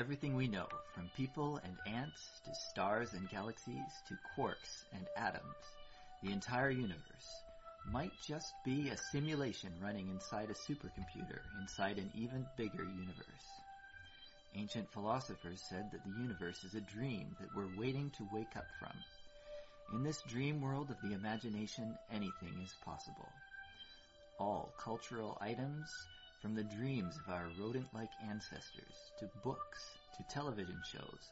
Everything we know, from people and ants to stars and galaxies to quarks and atoms, the entire universe, might just be a simulation running inside a supercomputer inside an even bigger universe. Ancient philosophers said that the universe is a dream that we're waiting to wake up from. In this dream world of the imagination, anything is possible. All cultural items, from the dreams of our rodent-like ancestors, to books, to television shows,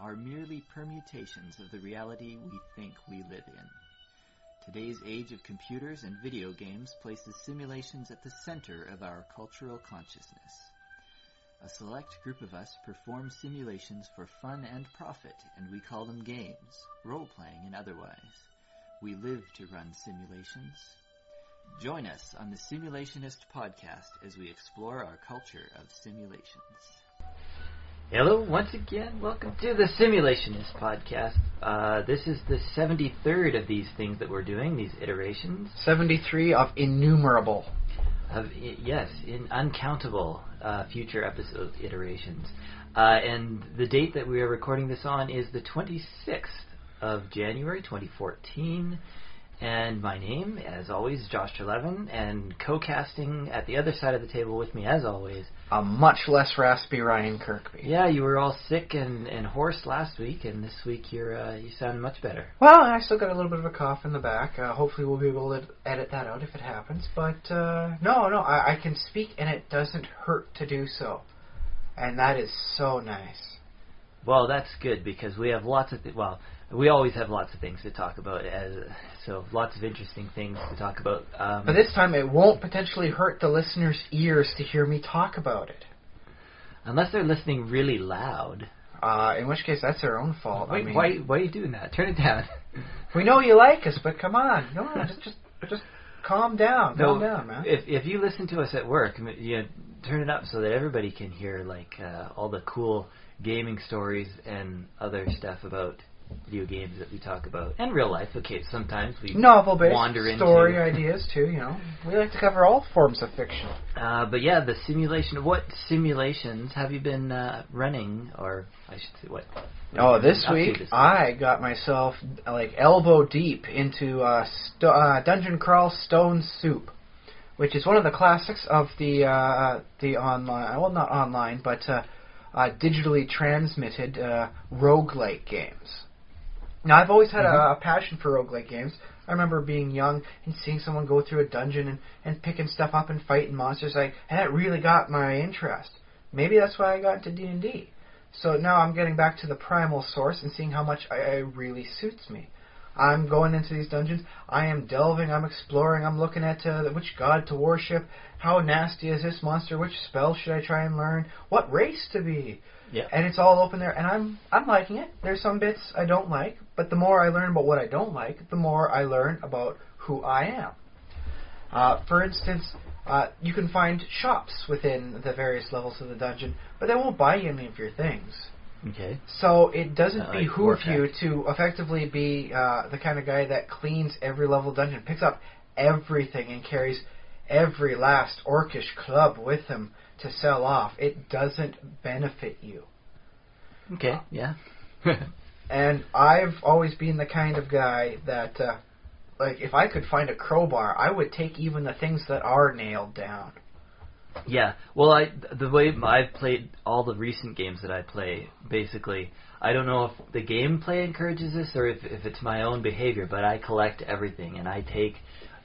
are merely permutations of the reality we think we live in. Today's age of computers and video games places simulations at the center of our cultural consciousness. A select group of us perform simulations for fun and profit, and we call them games, role-playing and otherwise. We live to run simulations. Join us on the Simulationist podcast as we explore our culture of simulations. Hello, once again. Welcome to the Simulationist podcast. Uh, this is the 73rd of these things that we're doing, these iterations. 73 of innumerable. Of i- yes, in uncountable uh, future episode iterations. Uh, and the date that we are recording this on is the 26th of January 2014. And my name, as always, Josh Trelevin, and co-casting at the other side of the table with me, as always, A much less raspy Ryan Kirkby. Yeah, you were all sick and, and hoarse last week, and this week you're uh, you sound much better. Well, I still got a little bit of a cough in the back. Uh, hopefully, we'll be able to edit that out if it happens. But uh, no, no, I, I can speak, and it doesn't hurt to do so, and that is so nice. Well, that's good because we have lots of th- well, we always have lots of things to talk about, as so lots of interesting things to talk about. Um, But this time, it won't potentially hurt the listeners' ears to hear me talk about it. unless they're listening really loud. Uh, in which case, that's their own fault. I Wait, mean, why why are you doing that? Turn it down. we know you like us, but come on, no, no, just, just, just calm down, calm down, man. If if you listen to us at work, you know, turn it up so that everybody can hear like uh, all the cool gaming stories and other stuff about video games that we talk about and real life. Okay, sometimes we novel based wander into- story ideas too. You know, we like to cover all forms of fiction. Uh, but yeah, the simulation. What simulations have you been uh, running, or I should say, what? Oh, this week this I got myself like elbow deep into uh, sto- uh, Dungeon Crawl Stone Soup, which is one of the classics of the uh, the online. Well, not online, but uh, uh, digitally transmitted uh, roguelike games. Now, I've always had a, a passion for roguelike games. I remember being young and seeing someone go through a dungeon and, and picking stuff up and fighting monsters, like, and that really got my interest. Maybe that's why I got into D and D. So now I'm getting back to the primal source and seeing how much I, I really suits me. I'm going into these dungeons. I am delving. I'm exploring. I'm looking at uh, which god to worship. How nasty is this monster? Which spell should I try and learn? What race to be? Yeah. And it's all open there, and I'm I'm liking it. There's some bits I don't like, but the more I learn about what I don't like, the more I learn about who I am. Uh, for instance, uh, you can find shops within the various levels of the dungeon, but they won't buy you any of your things. Okay. So it doesn't Uh, like behoove you to effectively be uh, the kind of guy that cleans every level dungeon, picks up everything, and carries every last orcish club with him to sell off. It doesn't benefit you. Okay. Yeah. And I've always been the kind of guy that, uh, like, if I could find a crowbar, I would take even the things that are nailed down. yeah. Well, I the way I've played all the recent games that I play, basically, I don't know if the gameplay encourages this or if if it's my own behavior, but I collect everything and I take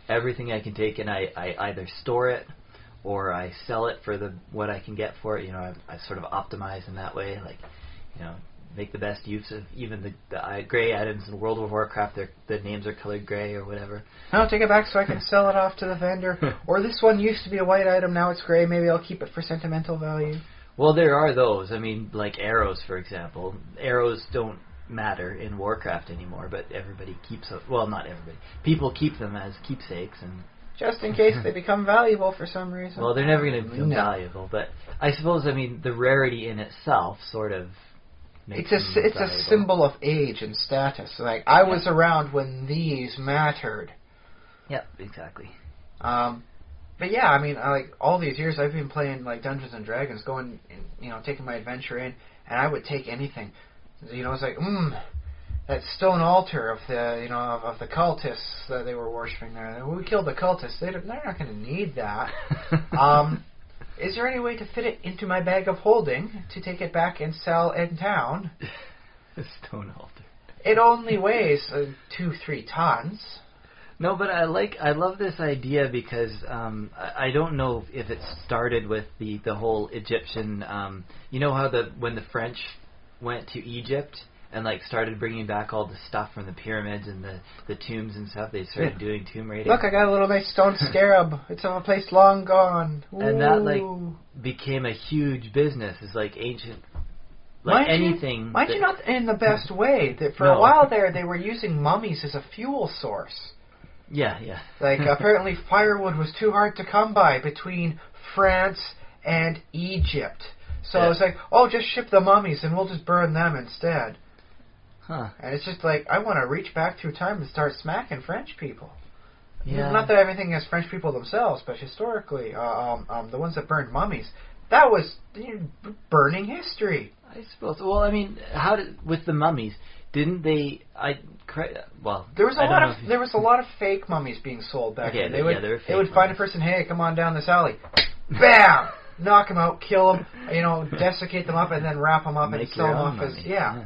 everything I can take and I I either store it or I sell it for the what I can get for it. You know, I, I sort of optimize in that way, like you know, make the best use of even the, the uh, gray items in World of Warcraft. Their the names are colored gray or whatever. I'll take it back so I can sell it off to the vendor. or this one used to be a white item, now it's gray. Maybe I'll keep it for sentimental value. Well, there are those. I mean, like arrows, for example. Arrows don't matter in Warcraft anymore, but everybody keeps. A, well, not everybody. People keep them as keepsakes, and Just in case they become valuable for some reason. well, they're never going to become No. valuable. But I suppose, I mean, the rarity in itself sort of. Makes It's a them it's a symbol of age and status. Like I was around when these mattered. Yep, exactly. Um, but yeah, I mean, I, like all these years I've been playing like Dungeons and Dragons, going, and, you know, taking my adventure in, and I would take anything. You know, it's like, mm, that stone altar of the, you know, of, of the cultists that they were worshiping there. We killed the cultists. They they're not going to need that. um, is there any way to fit it into my bag of holding to take it back and sell in town? A stone altar. It only weighs uh, two, three tons. No, but I like I love this idea because um, I, I don't know if it started with the the whole Egyptian. Um, you know how the when the French went to Egypt and like started bringing back all the stuff from the pyramids and the the tombs and stuff. They started Yeah. doing tomb raiding. Look, I got a little nice stone scarab. It's of a place long gone. And that, like, became a huge business. It's like ancient, like Mind you- anything. Mind you, not in the best way. That for No. a while there, they were using mummies as a fuel source. Yeah, yeah. Like apparently, firewood was too hard to come by between France and Egypt. So Yeah. it's like, oh, just ship the mummies and we'll just burn them instead. Huh. And it's just like I want to reach back through time and start smacking French people. Yeah. Not that I have anything against French people themselves, but historically, uh, um, um, the ones that burned mummies, that was you know, burning history. I suppose. Well, I mean, how did with the mummies? Didn't they? I well. There was a I lot of there was a lot of fake mummies being sold back Okay, then. they- They would yeah, they were fake they would fake find a mummies. person, hey, come on down this alley, bam, knock them out, kill them, you know, desiccate them up, and then wrap them up and Make sell them off as mummy. yeah.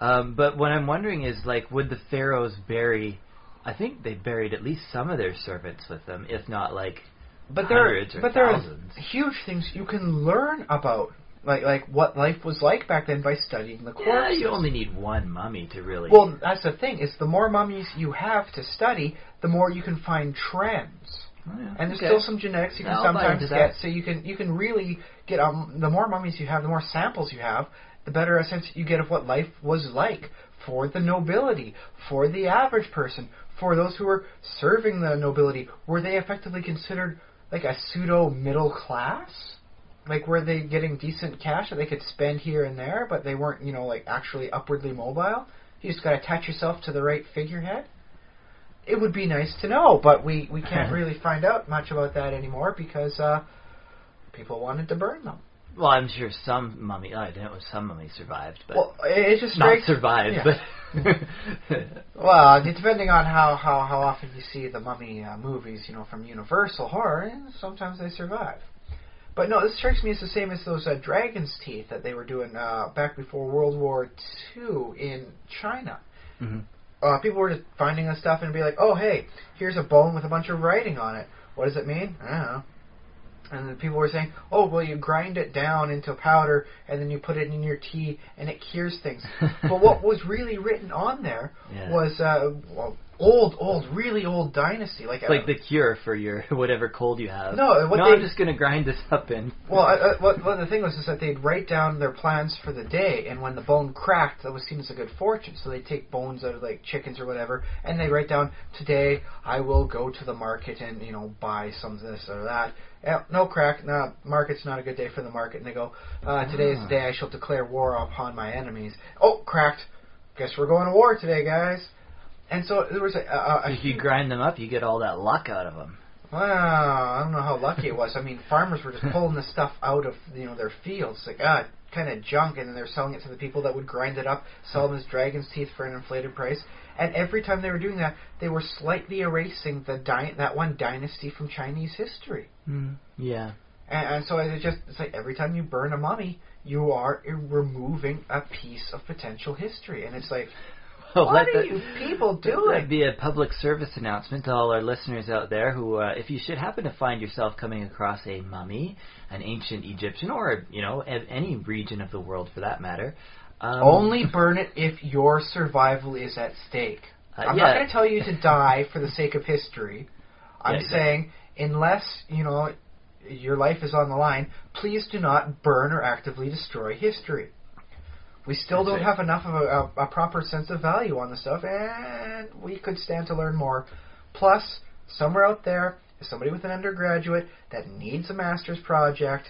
Um, but what I'm wondering is like, would the pharaohs bury? I think they buried at least some of their servants with them, if not like. But there, Hundreds or but there are thousands. huge things you can learn about, like like what life was like back then by studying the corpses. Yeah, you only need one mummy to really. Well, that's the thing. Is the more mummies you have to study, the more you can find trends. Oh, yeah. And there's Okay. still some genetics you can I'll sometimes get. So you can you can really get um the more mummies you have, the more samples you have, the better a sense you get of what life was like for the nobility, for the average person, for those who were serving the nobility. Were they effectively considered like a pseudo middle class? Like were they getting decent cash that they could spend here and there, but they weren't, you know, like actually upwardly mobile? You just got to attach yourself to the right figurehead. It would be nice to know, but we we can't really find out much about that anymore because uh, people wanted to burn them. Well, I'm sure some mummy. I don't know some mummy survived, but Well, it it just not strikes survived. yeah. But Well, depending on how, how, how often you see the mummy uh, movies, you know, from Universal horror, eh, sometimes they survive. But no, this strikes me as the same as those uh, dragon's teeth that they were doing uh, back before World War II in China. Mhm. Uh, people were just finding this stuff and be like, "Oh, hey, here's a bone with a bunch of writing on it. What does it mean? I don't know." And people were saying, "Oh, well, you grind it down into powder and then you put it in your tea and it cures things." but what was really written on there Yeah. was uh, well, old, old, really old dynasty. Like, It's like the cure for your whatever cold you have. No, what no, they- I'm just gonna grind this up in. well, uh, uh, what, what the thing was is that they'd write down their plans for the day, and when the bone cracked, that was seen as a good fortune. So they'd take bones out of like chickens or whatever, and they write down today I will go to the market and you know buy some of this or that. Yeah, no crack, no market's not a good day for the market. And they go, uh, today is Ah. the day I shall declare war upon my enemies. Oh, cracked. Guess we're going to war today, guys. And so there was a, a, a If you grind them up, you get all that luck out of them. Wow, I don't know how lucky it was. I mean, farmers were just pulling this stuff out of you know their fields, like ah, kind of junk, and then they're selling it to the people that would grind it up, sell them as dragon's teeth for an inflated price. And every time they were doing that, they were slightly erasing the dy- that one dynasty from Chinese history. Mm. Yeah. And, and so it just it's like every time you burn a mummy, you are removing a piece of potential history, and it's like, what are that- you people That'd doing? be a public service announcement to all our listeners out there who, uh, if you should happen to find yourself coming across a mummy, an ancient Egyptian, or, you know, any region of the world for that matter. Um, Only burn it if your survival is at stake. Uh, I'm yeah. not going to tell you to die for the sake of history. I'm Yeah, saying, unless, you know, your life is on the line, please do not burn or actively destroy history. We still That's don't it. have enough of a, a, a proper sense of value on the stuff, and we could stand to learn more. Plus, somewhere out there is somebody with an undergraduate that needs a master's project.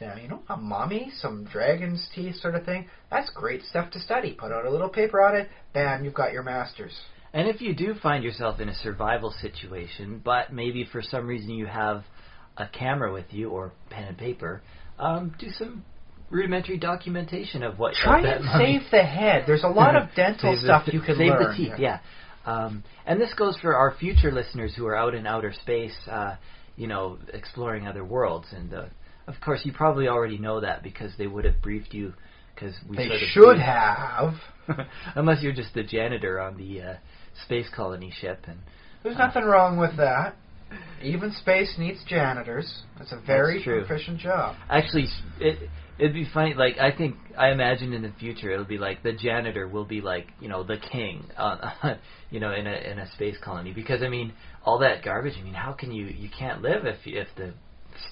Now, you know, a mummy, some dragon's teeth sort of thing. That's great stuff to study. Put out a little paper on it. Bam, you've got your master's. And if you do find yourself in a survival situation, but maybe for some reason you have a camera with you or pen and paper, um, do some rudimentary documentation of what Try and money. save the head. There's a lot of dental Save the- stuff you can save learn. the teeth, yeah. Um, and this goes for our future listeners who are out in outer space, uh, you know, exploring other worlds. And uh, of course, you probably already know that because they would have briefed you. Because we They sort of should have. unless you're just the janitor on the uh, space colony ship. And There's Uh, nothing wrong with that. Even space needs janitors. That's a very proficient job. actually, it it'd be funny. Like I think I imagine in the future it'll be like the janitor will be like you know the king, uh, you know, in a in a space colony. Because I mean, all that garbage. I mean, how can you you can't live if if the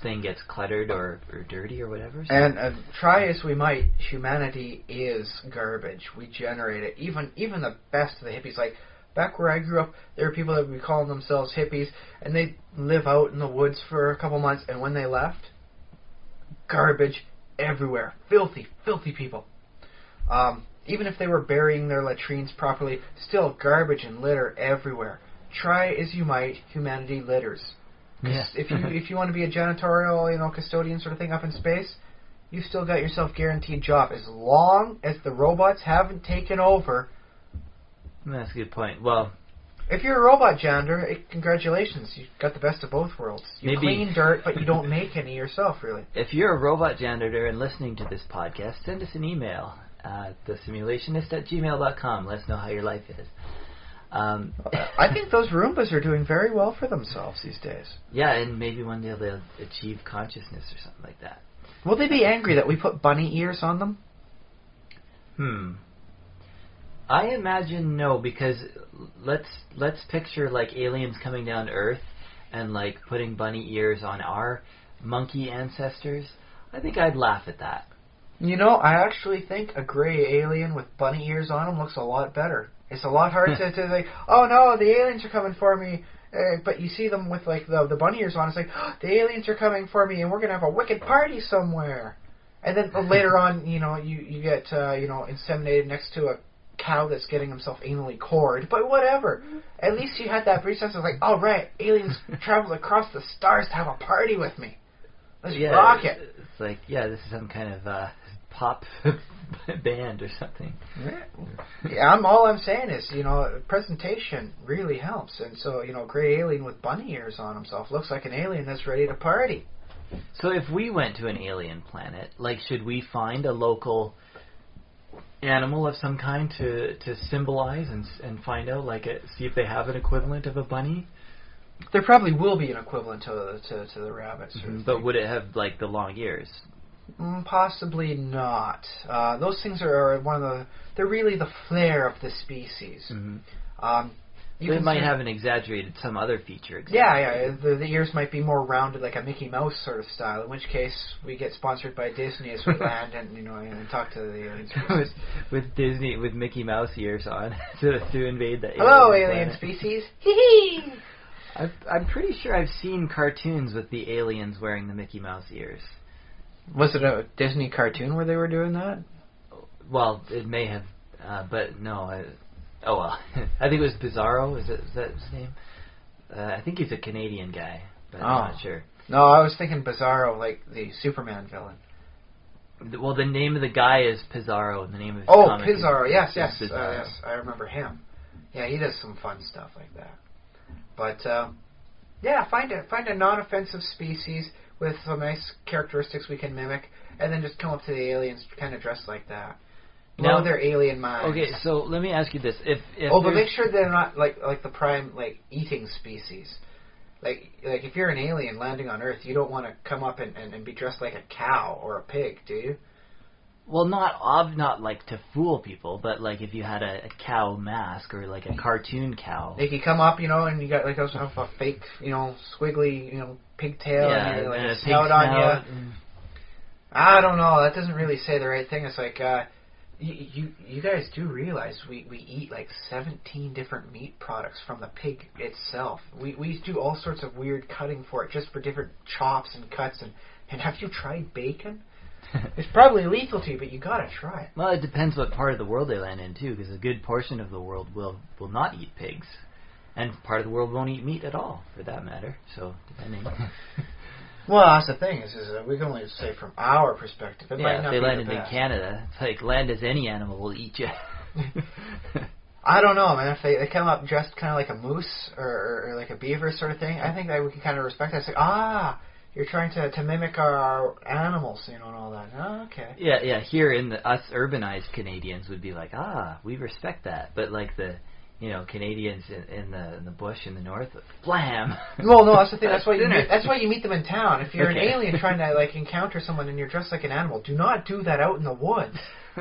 thing gets cluttered or, or dirty or whatever. So- And uh, try as we might, humanity is garbage. We generate it. Even even the best of the hippies, like back where I grew up, there were people that would be calling themselves hippies, and they'd live out in the woods for a couple months, and when they left, garbage everywhere, filthy, filthy people. Um, even if they were burying their latrines properly, still garbage and litter everywhere. Try as you might, humanity litters. Yeah. if you if you want to be a janitorial, you know, custodian sort of thing up in space, you've still got yourself guaranteed job as long as the robots haven't taken over. That's a good point. Well, If you're a robot janitor, eh, congratulations, you got the best of both worlds. You Maybe- clean dirt, but you don't make any yourself, really. if you're a robot janitor and listening to this podcast, send us an email at thesimulationist at gmail.com. Let us know how your life is. Um, I think those Roombas are doing very well for themselves these days. yeah, and maybe one day they'll achieve consciousness or something like that. Will they be angry that we put bunny ears on them? Hmm. I imagine no, because let's let's picture like aliens coming down to Earth and like putting bunny ears on our monkey ancestors. I think I'd laugh at that. You know, I actually think a gray alien with bunny ears on him looks a lot better. It's a lot harder to, to like, oh no, the aliens are coming for me. Uh, but you see them with like the the bunny ears on. It's like oh, the aliens are coming for me, and we're gonna have a wicked party somewhere. And then later on, you know, you you get uh, you know inseminated next to a cow that's getting himself anally cored. But whatever. At least you had that brief sense of like, all right, aliens traveled across the stars to have a party with me. Let's yeah, rock it. It's like yeah, this is some kind of uh, pop band or something. Yeah, I'm all I'm saying is, you know, presentation really helps, and so you know, gray alien with bunny ears on himself looks like an alien that's ready to party. So if we went to an alien planet, like should we find a local animal of some kind to to symbolize and and find out like a, see if they have an equivalent of a bunny? There probably will be an equivalent to the to, to the rabbit, sort of But would it have like the long ears? Mm, possibly not. Uh, those things are, are one of the they're really the flair of the species. Mm-hmm. Um, you They might have an exaggerated some other feature. Yeah, yeah. The, the ears might be more rounded, like a Mickey Mouse sort of style. In which case, we get sponsored by Disney as we land and you know and talk to the aliens. with, with Disney with Mickey Mouse ears on to to invade the Hello, alien planet. species. Hee hee. I'm pretty sure I've seen cartoons with the aliens wearing the Mickey Mouse ears. Was it a Disney cartoon where they were doing that? Well, it may have, uh, but no. I, oh well, I think it was Bizarro. Is that, is that his name? Uh, I think he's a Canadian guy, but I'm Oh. not sure. No, I was thinking Bizarro, like the Superman villain. Well, the name of the guy is Pizarro, and the name of his Oh, comic is- Pizarro. Yes, is yes, uh, yes. I remember him. Yeah, he does some fun stuff like that. But uh, yeah, find a find a non-offensive species with some nice characteristics we can mimic, and then just come up to the aliens kind of dressed like that. Blow Now- their alien minds. Okay, so let me ask you this: If, if oh, but make sure they're not like like the prime like eating species. Like like if you're an alien landing on Earth, you don't want to come up and, and, and be dressed like a cow or a pig, do you? Well, not ob, not like to fool people, but like if you had a, a cow mask or like a cartoon cow. Like you come up, you know, and you got like a, a fake, you know, squiggly, you know, pigtail, yeah, and you're like and a snout on you. I don't know. That doesn't really say the right thing. It's like uh, you, you you guys do realize we we eat like 17 different meat products from the pig itself. We we do all sorts of weird cutting for it, just for different chops and cuts. And and have you tried bacon? It's probably lethal to you, but you gotta try it. well, it depends what part of the world they land in too, because a good portion of the world will will not eat pigs, and part of the world won't eat meat at all, for that matter. So depending. Well, that's the thing is, is that we can only say from our perspective. It might yeah, not if they be landed the in. Canada, it's like land as any animal will eat you. I don't know, man. If they, they come up dressed kind of like a moose or, or, or like a beaver sort of thing, I think that we can kind of respect that. It's like, ah, you're trying to, to mimic our, our animals, you know, and all that. Oh, okay. Yeah, yeah. Here in the us urbanized Canadians would be like, ah, we respect that. But like the, you know, Canadians in, in the in the bush in the north, blam. Well, no, that's the thing. That's why you meet, that's why you meet them in town. If you're Okay. an alien trying to like encounter someone and you're dressed like an animal, do not do that out in the woods.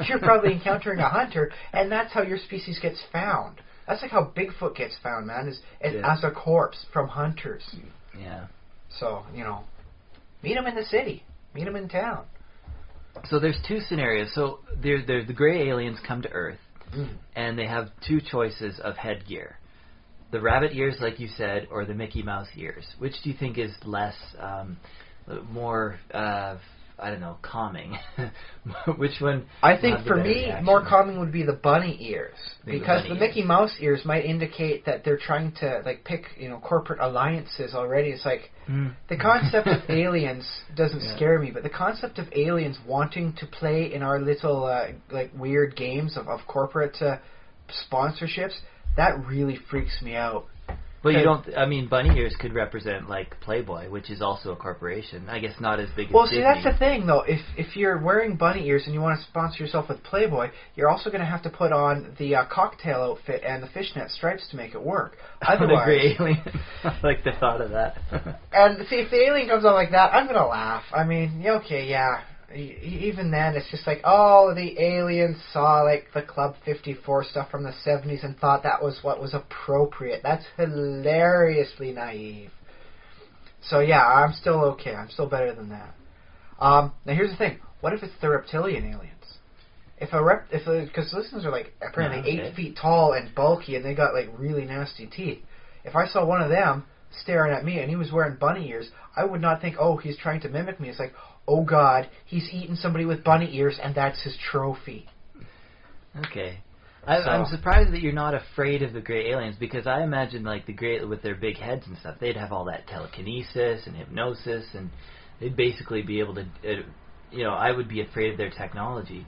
You're probably encountering a hunter, and that's how your species gets found. That's like how Bigfoot gets found, man, is, is Yeah. as a corpse from hunters. yeah. So you know, meet them in the city, meet them in town. So there's two scenarios. So there, there, the gray aliens come to Earth. And they have two choices of headgear: the rabbit ears, like you said, or the Mickey Mouse ears. Which do you think is less, um, more, uh, I don't know, calming? Which one? I think for me, reaction? more calming would be the bunny ears Maybe because bunny the Mickey ears. Mouse ears might indicate that they're trying to like pick you know corporate alliances already. It's like Mm. the concept of aliens doesn't Yeah. scare me, but the concept of aliens wanting to play in our little uh, like weird games of, of corporate uh, sponsorships that really freaks me out. But you don't. I mean, bunny ears could represent like Playboy, which is also a corporation. I guess not as big as Well, see, Disney. that's the thing, though. If if you're wearing bunny ears and you want to sponsor yourself with Playboy, you're also going to have to put on the uh, cocktail outfit and the fishnet stripes to make it work. the Otherwise, gray alien. I like the thought of that. and see if the alien comes out like that, I'm going to laugh. I mean, okay, yeah. Even then, it's just like, oh, the aliens saw like the Club 54 stuff from the 70s and thought that was what was appropriate. That's hilariously naive. So yeah, I'm still okay. I'm still better than that. Um, now here's the thing: what if it's the reptilian aliens? If a rep, if because listeners are like apparently okay. eight feet tall and bulky, and they got like really nasty teeth. If I saw one of them staring at me and he was wearing bunny ears, I would not think, oh, he's trying to mimic me. It's like, oh God, he's eating somebody with bunny ears, and that's his trophy. okay. I, So- I'm surprised that you're not afraid of the gray aliens because I imagine like the gray with their big heads and stuff, they'd have all that telekinesis and hypnosis, and they'd basically be able to, uh, you know, I would be afraid of their technology.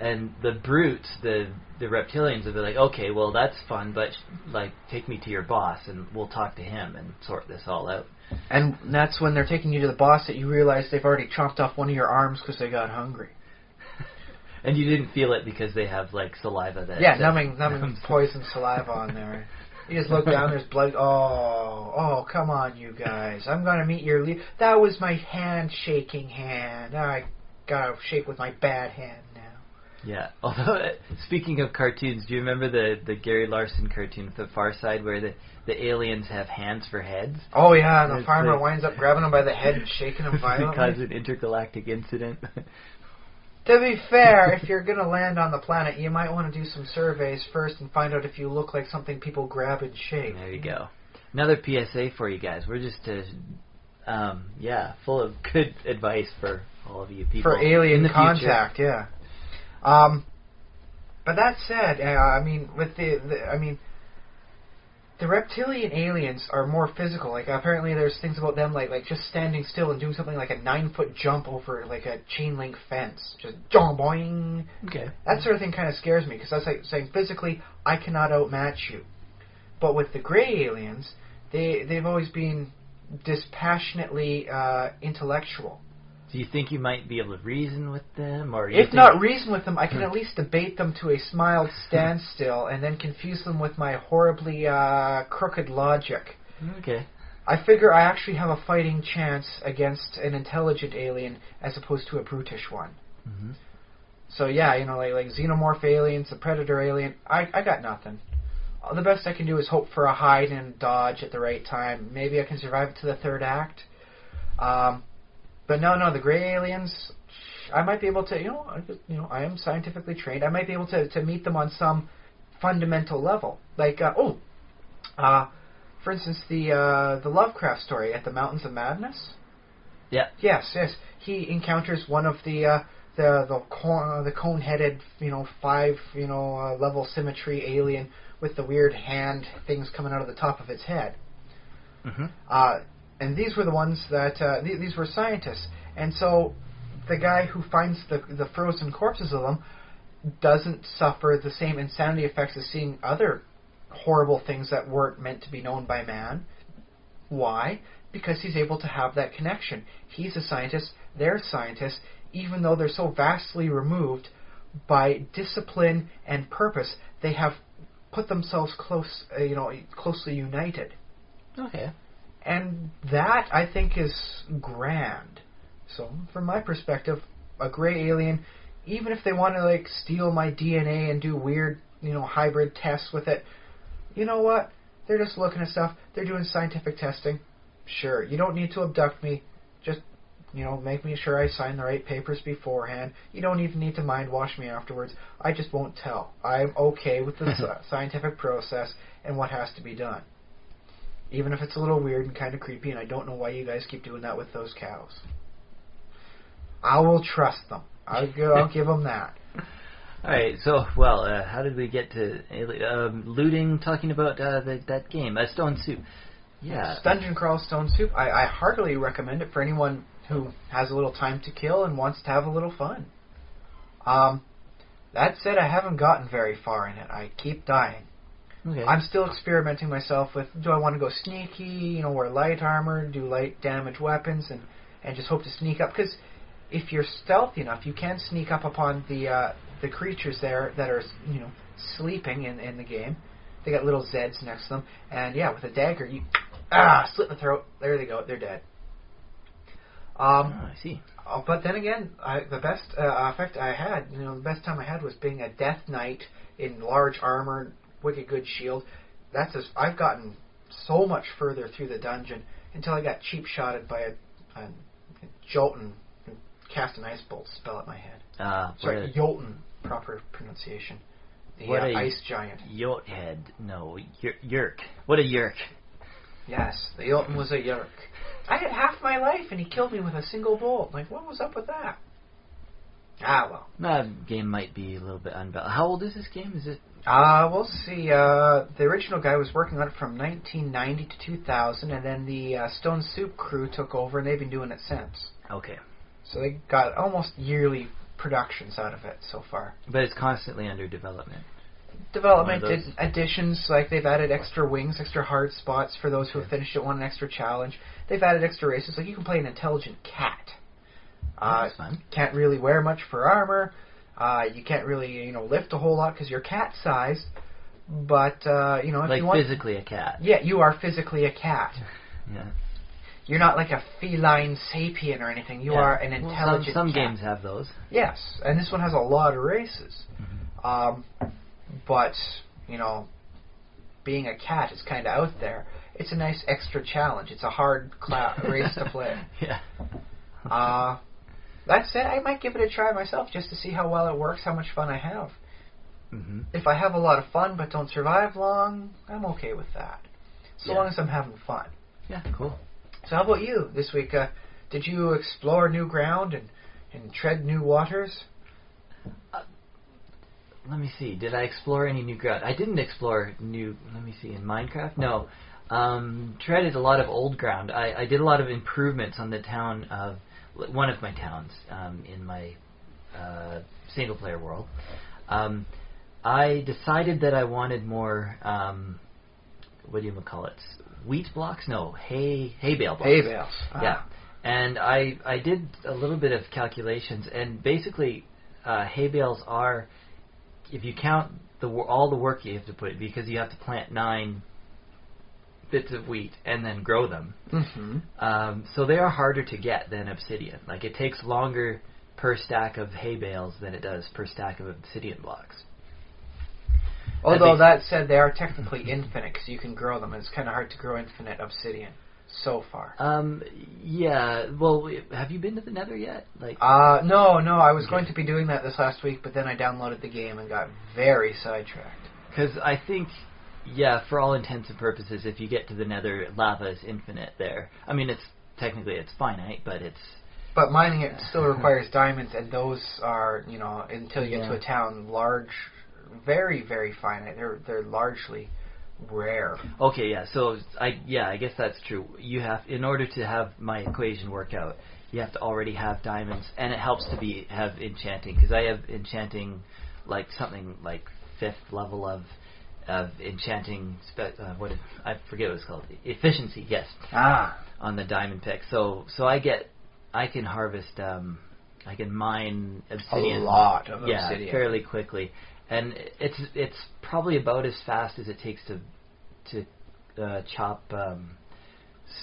And the brutes, the the reptilians, would be like, okay, well that's fun, but like take me to your boss and we'll talk to him and sort this all out. And that's when they're taking you to the boss that you realize they've already chopped off one of your arms because they got hungry. And you didn't feel it because they have like saliva that Yeah, numbing, numbing poison saliva on there. You just look down, there's blood. Oh, oh, come on, you guys. I'm gonna meet your lead. That was my hand shaking hand. I gotta shake with my bad hand now. Yeah. Although, uh, speaking of cartoons, do you remember the the Gary Larson cartoon, The Far Side, where the the aliens have hands for heads? Oh yeah, and the farmer like- winds up grabbing him by the head and shaking him violently. because an intergalactic incident. to be fair, if you're gonna land on the planet, you might want to do some surveys first and find out if you look like something people grab and shake. there you go. Another PSA for you guys. We're just, uh, um, yeah, full of good advice for all of you people for alien the future. contact. Yeah. Um, but that said, uh, I mean, with the, the, I mean, the reptilian aliens are more physical. Like apparently, there's things about them like like just standing still and doing something like a nine foot jump over like a chain link fence, just jong boing. Okay. That sort of thing kind of scares me because that's like saying physically I cannot outmatch you. But with the gray aliens, they they've always been dispassionately uh, intellectual. Do you think you might be able to reason with them, or you If not reason with them, I can at least debate them to a mild standstill and then confuse them with my horribly uh, crooked logic. Okay. I figure I actually have a fighting chance against an intelligent alien as opposed to a brutish one. hmm So yeah, you know, like like xenomorph aliens, the predator alien, I I got nothing. Uh, The best I can do is hope for a hide and dodge at the right time. Maybe I can survive it to the third act. Um, but no, no, the gray aliens, I might be able to, you know, I, just- you know, I am scientifically trained. I might be able to to meet them on some fundamental level. Like, uh, oh, uh, for instance, the uh, the Lovecraft story at the Mountains of Madness. Yeah. Yes, yes. He encounters one of the uh, the the cone, the cone-headed, you know, five, you know, uh, level symmetry alien with the weird hand things coming out of the top of its head. hmm Uh, and these were the ones that uh, th- these were scientists. And so the guy who finds the the frozen corpses of them doesn't suffer the same insanity effects as seeing other horrible things that weren't meant to be known by man. Why? Because he's able to have that connection. He's a scientist, they're scientists, even though they're so vastly removed by discipline and purpose, they have put themselves close, uh, you know, closely united. Okay. And that I think is grand. So, from my perspective, a gray alien, even if they want to like steal my DNA and do weird, you know, hybrid tests with it, you know what? They're just looking at stuff. They're doing scientific testing. Sure, you don't need to abduct me. Just, you know, make me sure I sign the right papers beforehand. You don't even need to mind wash me afterwards. I just won't tell. I'm okay with the scientific process and what has to be done. Even if it's a little weird and kind of creepy, and I don't know why you guys keep doing that with those cows. I will trust them. I'll, gi- I'll give them that. All right. So, well, uh, how did we get to um, looting? Talking about uh, the, that game, uh, Stone Soup. Yeah. It's Dungeon Crawl Stone Soup. I, I heartily recommend it for anyone who has a little time to kill and wants to have a little fun. Um, that said, I haven't gotten very far in it. I keep dying. Okay. I'm still experimenting myself with do I want to go sneaky, you know, wear light armor, do light damage weapons, and, and just hope to sneak up. Because if you're stealthy enough, you can sneak up upon the uh, the creatures there that are, you know, sleeping in, in the game. They got little Zeds next to them. And yeah, with a dagger, you ah slit the throat. There they go. They're dead. Um, Oh, I see. uh, but then again, I, the best uh, effect I had, you know, the best time I had was being a Death Knight in large armor, wicked good shield. That's as I've gotten so much further through the dungeon until I got cheap shotted by a, a, a Jolton who cast an ice bolt spell at my head. Uh, Sorry, Jolton, proper pronunciation. The What uh, a- ice giant. Yort head. No, yer- yerk. What a yerk. Yes, the Jolton was a yerk. I had half my life and he killed me with a single bolt. Like, what was up with that? Ah, well. That game might be a little bit unbalanced. How old is this game? Is it? Uh, we'll see. Uh, the original guy was working on it from 1990 to 2000, and then the uh, Stone Soup crew took over, and they've been doing it since. Okay. So they got almost yearly productions out of it so far. But it's constantly under development. Development ad- additions, like they've added extra wings, extra hard spots for those who have finished it, want an extra challenge. They've added extra races, like you can play an intelligent cat. Uh, That's fun. can't really wear much for armor. Uh, you can't really, you know, lift a whole lot because you're cat sized. But uh, you know, if Like you want, physically a cat. yeah, you are physically a cat. Yeah. You're not like a feline sapien or anything. You Yeah. are an Well, intelligent. some, some cat. games have those. Yes, and this one has a lot of races. Mm-hmm. Um, but you know, being a cat is kind of out there. It's a nice extra challenge. It's a hard cla- race to play. yeah. Uh, that said, I might give it a try myself just to see how well it works, how much fun I have. hmm If I have a lot of fun but don't survive long, I'm okay with that. So Yeah. long as I'm having fun. Yeah. Cool. So how about you this week? Uh, did you explore new ground and, and tread new waters? Let me see. Did I explore any new ground? I didn't explore new. Let me see. In Minecraft, no. Um, treaded a lot of old ground. I, I did a lot of improvements on the town of one of my towns um, in my uh, single player world. Um, I decided that I wanted more. Um, what do you call it? Wheat blocks? No, hay hay bale blocks. Hay bales. Yeah, and I I did a little bit of calculations, and basically, uh, hay bales are, if you count the all the work you have to put because you have to plant nine bits of wheat and then grow them. Mm-hmm. Um, so they are harder to get than obsidian. Like it takes longer per stack of hay bales than it does per stack of obsidian blocks. Although that said, they are technically infinite because you can grow them. It's kind of hard to grow infinite obsidian so far. Um, yeah. Well, have you been to the Nether yet? Like, Uh, no, no, I was Okay. going to be doing that this last week, but then I downloaded the game and got very sidetracked. Because I think, yeah, for all intents and purposes, if you get to the Nether, lava is infinite there. I mean, it's technically it's finite, but it's But mining it still requires diamonds, and those are you know until you get to a town large, very very finite. They're they're largely rare. Okay, yeah. So I yeah, I guess that's true. You have in order to have my equation work out, you have to already have diamonds, and it helps to be have enchanting because I have enchanting like something like fifth level of of enchanting. Spe- uh, what I forget what it's called. Efficiency, yes, Ah, on the diamond pick. So so I get I can harvest um I can mine obsidian. a lot of yeah, obsidian. fairly quickly, and it's it's probably about as fast as it takes to to uh, chop um,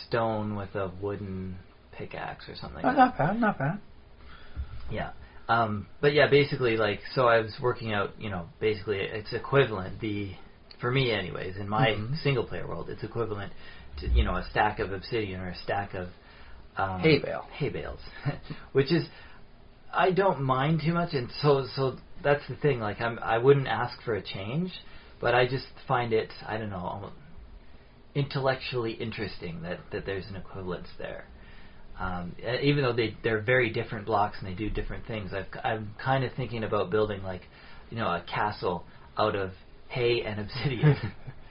stone with a wooden pickaxe or something. Oh, like not bad, not bad. Yeah. Um, but yeah, basically, like, so I was working out, you know, basically it's equivalent. The for me, anyways, in my Mhm. single player world, it's equivalent to you know a stack of obsidian or a stack of um, Hay bale. hay bales, which is I don't mind too much, and so so that's the thing. Like I'm I wouldn't ask for a change, but I just find it I don't know almost intellectually interesting that that there's an equivalence there. Um, even though they they're very different blocks and they do different things, I've, I'm kind of thinking about building like you know a castle out of hay and obsidian.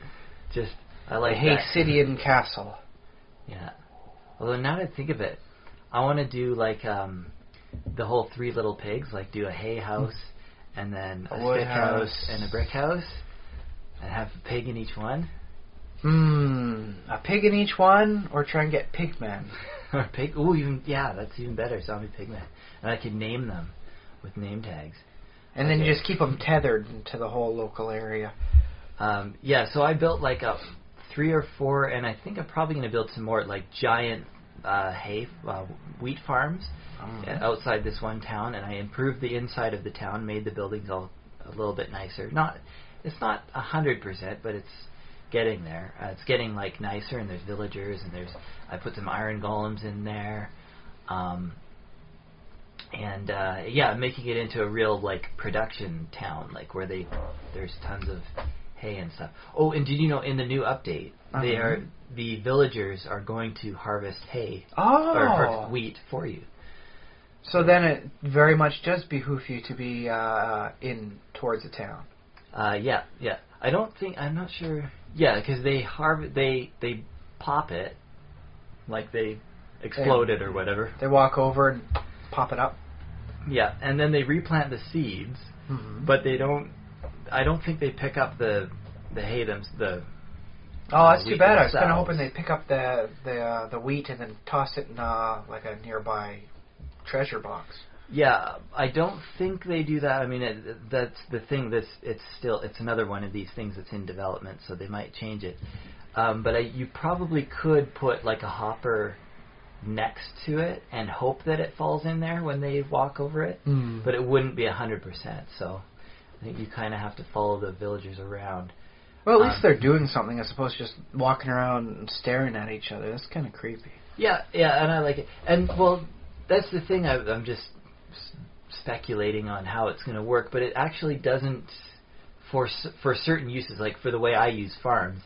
just I like the that. Haysidian Castle. Yeah. Although now that I think of it, I want to do like um, the whole Three Little Pigs, like do a hay house and then A a, wood stick house. house. and a brick house, and have a pig in each one. Hmm, a pig in each one, or try and get pigmen. or pig. Ooh, even yeah, that's even better. Zombie pigmen, and I can name them with name tags. And then you just keep them tethered to the whole local area. Um, yeah, so I built like a three or four, and I think I'm probably going to build some more like giant uh, hay uh, wheat farms. Uh, outside this one town, and I improved the inside of the town, made the buildings all a little bit nicer. Not, it's not a hundred percent, but it's getting there. Uh, it's getting like nicer, and there's villagers, and there's I put some iron golems in there, um, and uh, yeah, making it into a real like production town, like where they there's tons of hay and stuff. Oh, and did you know in the new update, they Uh-huh. are the villagers are going to harvest hay Oh, or harvest wheat for you. so then it very much does behoove you to be uh, in towards the town. Uh, yeah, yeah. I don't think I'm not sure. Yeah, because they harv they they pop it, like they explode it or whatever. They walk over and pop it up. Yeah, and then they replant the seeds, Mm-hmm. but they don't. I don't think they pick up the the hay them the. oh, that's too bad. I was kind of hoping they'd pick up the the uh, the wheat and then toss it in uh, like a nearby treasure box. Yeah, I don't think they do that. I mean, it, that's the thing. This it's still it's another one of these things that's in development, so they might change it. Um, but I, you probably could put like a hopper next to it and hope that it falls in there when they walk over it. Mm. But it wouldn't be a hundred percent. So I think you kind of have to follow the villagers around. Well, at least um, they're doing something as opposed to just walking around and staring at each other. That's kind of creepy. Yeah, yeah, and I like it. And well, that's the thing. I, I'm just s- speculating on how it's going to work, but it actually doesn't for for certain uses. Like for the way I use farms,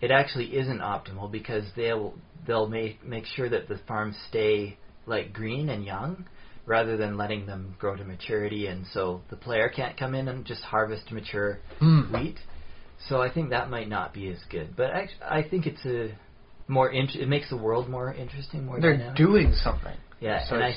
it actually isn't optimal because they'll they'll make make sure that the farms stay like green and young rather than letting them grow to maturity and so the player can't come in and just harvest mature Mm. wheat. So I think that might not be as good. But I, I think it's a more int- it makes the world more interesting, more They're dynamic. doing something. yeah, So and I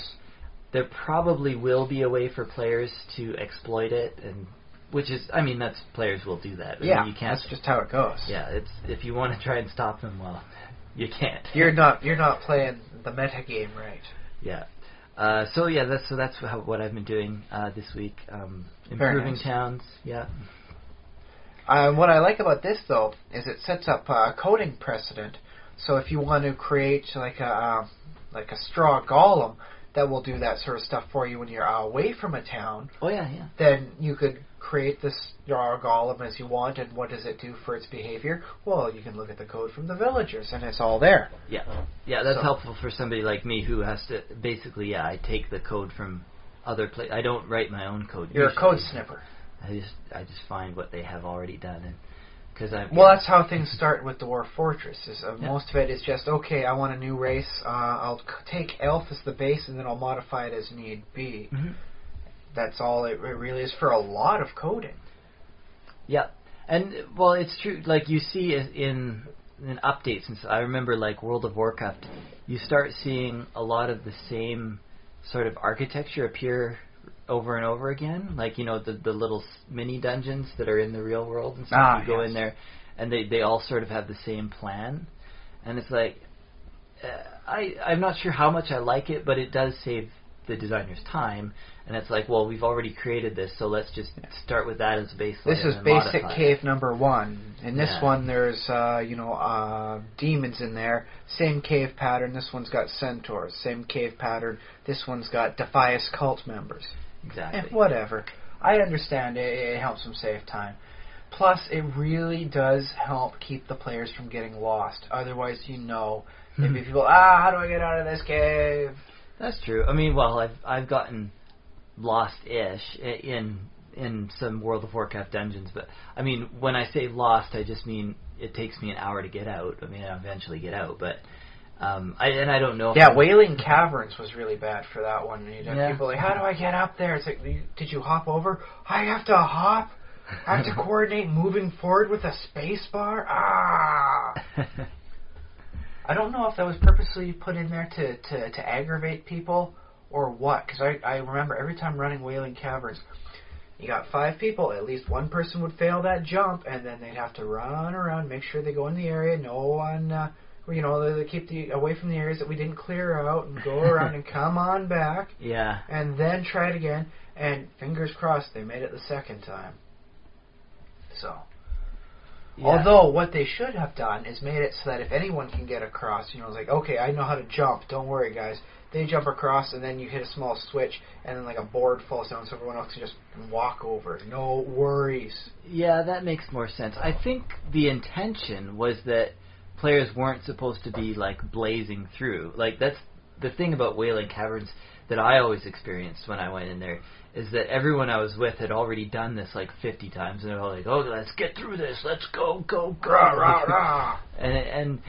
there probably will be a way for players to exploit it, and which is I mean that's players will do that. I mean, yeah, you can't. that's just how it goes. Yeah, it's if you want to try and stop them, well, you can't. You're not you're not playing the meta game right. Yeah. Uh, so yeah, that's so that's how, what I've been doing uh, this week. Um, improving nice. towns. Yeah. Uh, what I like about this though is it sets up a coding precedent. So if you want to create like a um, like a straw golem that will do that sort of stuff for you when you're away from a town, Oh yeah, yeah. then you could create this straw golem as you want. And what does it do for its behavior? Well, you can look at the code from the villagers, and it's all there. Yeah, yeah, that's So- helpful for somebody like me who has to basically. Yeah, I take the code from other pla I don't write my own code. You're a code snipper. I just I just find what they have already done and because I Well, that's how things start with Dwarf Fortress. Is uh, Yeah. most of it is just okay. I want a new race. Uh, I'll c- take Elf as the base, and then I'll modify it as need be. Mhm. That's all it, it really is for a lot of coding. Yeah, and well, it's true. Like you see in in updates, and so I remember like World of Warcraft, you start seeing a lot of the same sort of architecture appear over and over again. Like you know the the little mini dungeons that are in the real world and stuff. Ah, you go yes. in there, and they they all sort of have the same plan, and it's like. Uh, I I'm not sure how much I like it, but it does save the designer's time. And it's like, well, we've already created this, so let's just start with that as a baseline. This is basic modify it. cave number one. In this Yeah. one, there's uh, you know uh, demons in there. Same cave pattern. This one's got centaurs. Same cave pattern. This one's got Defias cult members. Exactly. Eh, whatever. I understand it, it helps them save time. Plus, it really does help keep the players from getting lost. Otherwise, you know, there'd be people, ah, how do I get out of this cave? That's true. I mean, well, I've I've gotten lost-ish in in some World of Warcraft dungeons, but I mean, when I say lost, I just mean it takes me an hour to get out. I mean, I eventually get out, but um, I and I don't know. Yeah, Wailing Caverns was really bad for that one. You'd have Yeah. people like, how do I get up there? It's like, did you hop over? I have to hop. I have to coordinate moving forward with a space bar. Ah! I don't know if that was purposely put in there to, to, to aggravate people or what. Because I, I remember every time running Wailing Caverns, you got five people. At least one person would fail that jump, and then they'd have to run around, make sure they go in the area. No one, uh, you know, they, they keep the away from the areas that we didn't clear out, and go around and come on back, yeah. and then try it again. And fingers crossed, they made it the second time. So. Yeah. Although what they should have done is made it so that if anyone can get across, you know, it's like, okay, I know how to jump. Don't worry, guys. They jump across, and then you hit a small switch, and then like a board falls down, so everyone else can just walk over. No worries. Yeah, that makes more sense. I think the intention was that players weren't supposed to be like blazing through. Like that's the thing about Wailing Caverns that I always experienced when I went in there is that everyone I was with had already done this like 50 times and they're all like, "Oh, let's get through this. Let's go, go, go." Rah rah rah. and and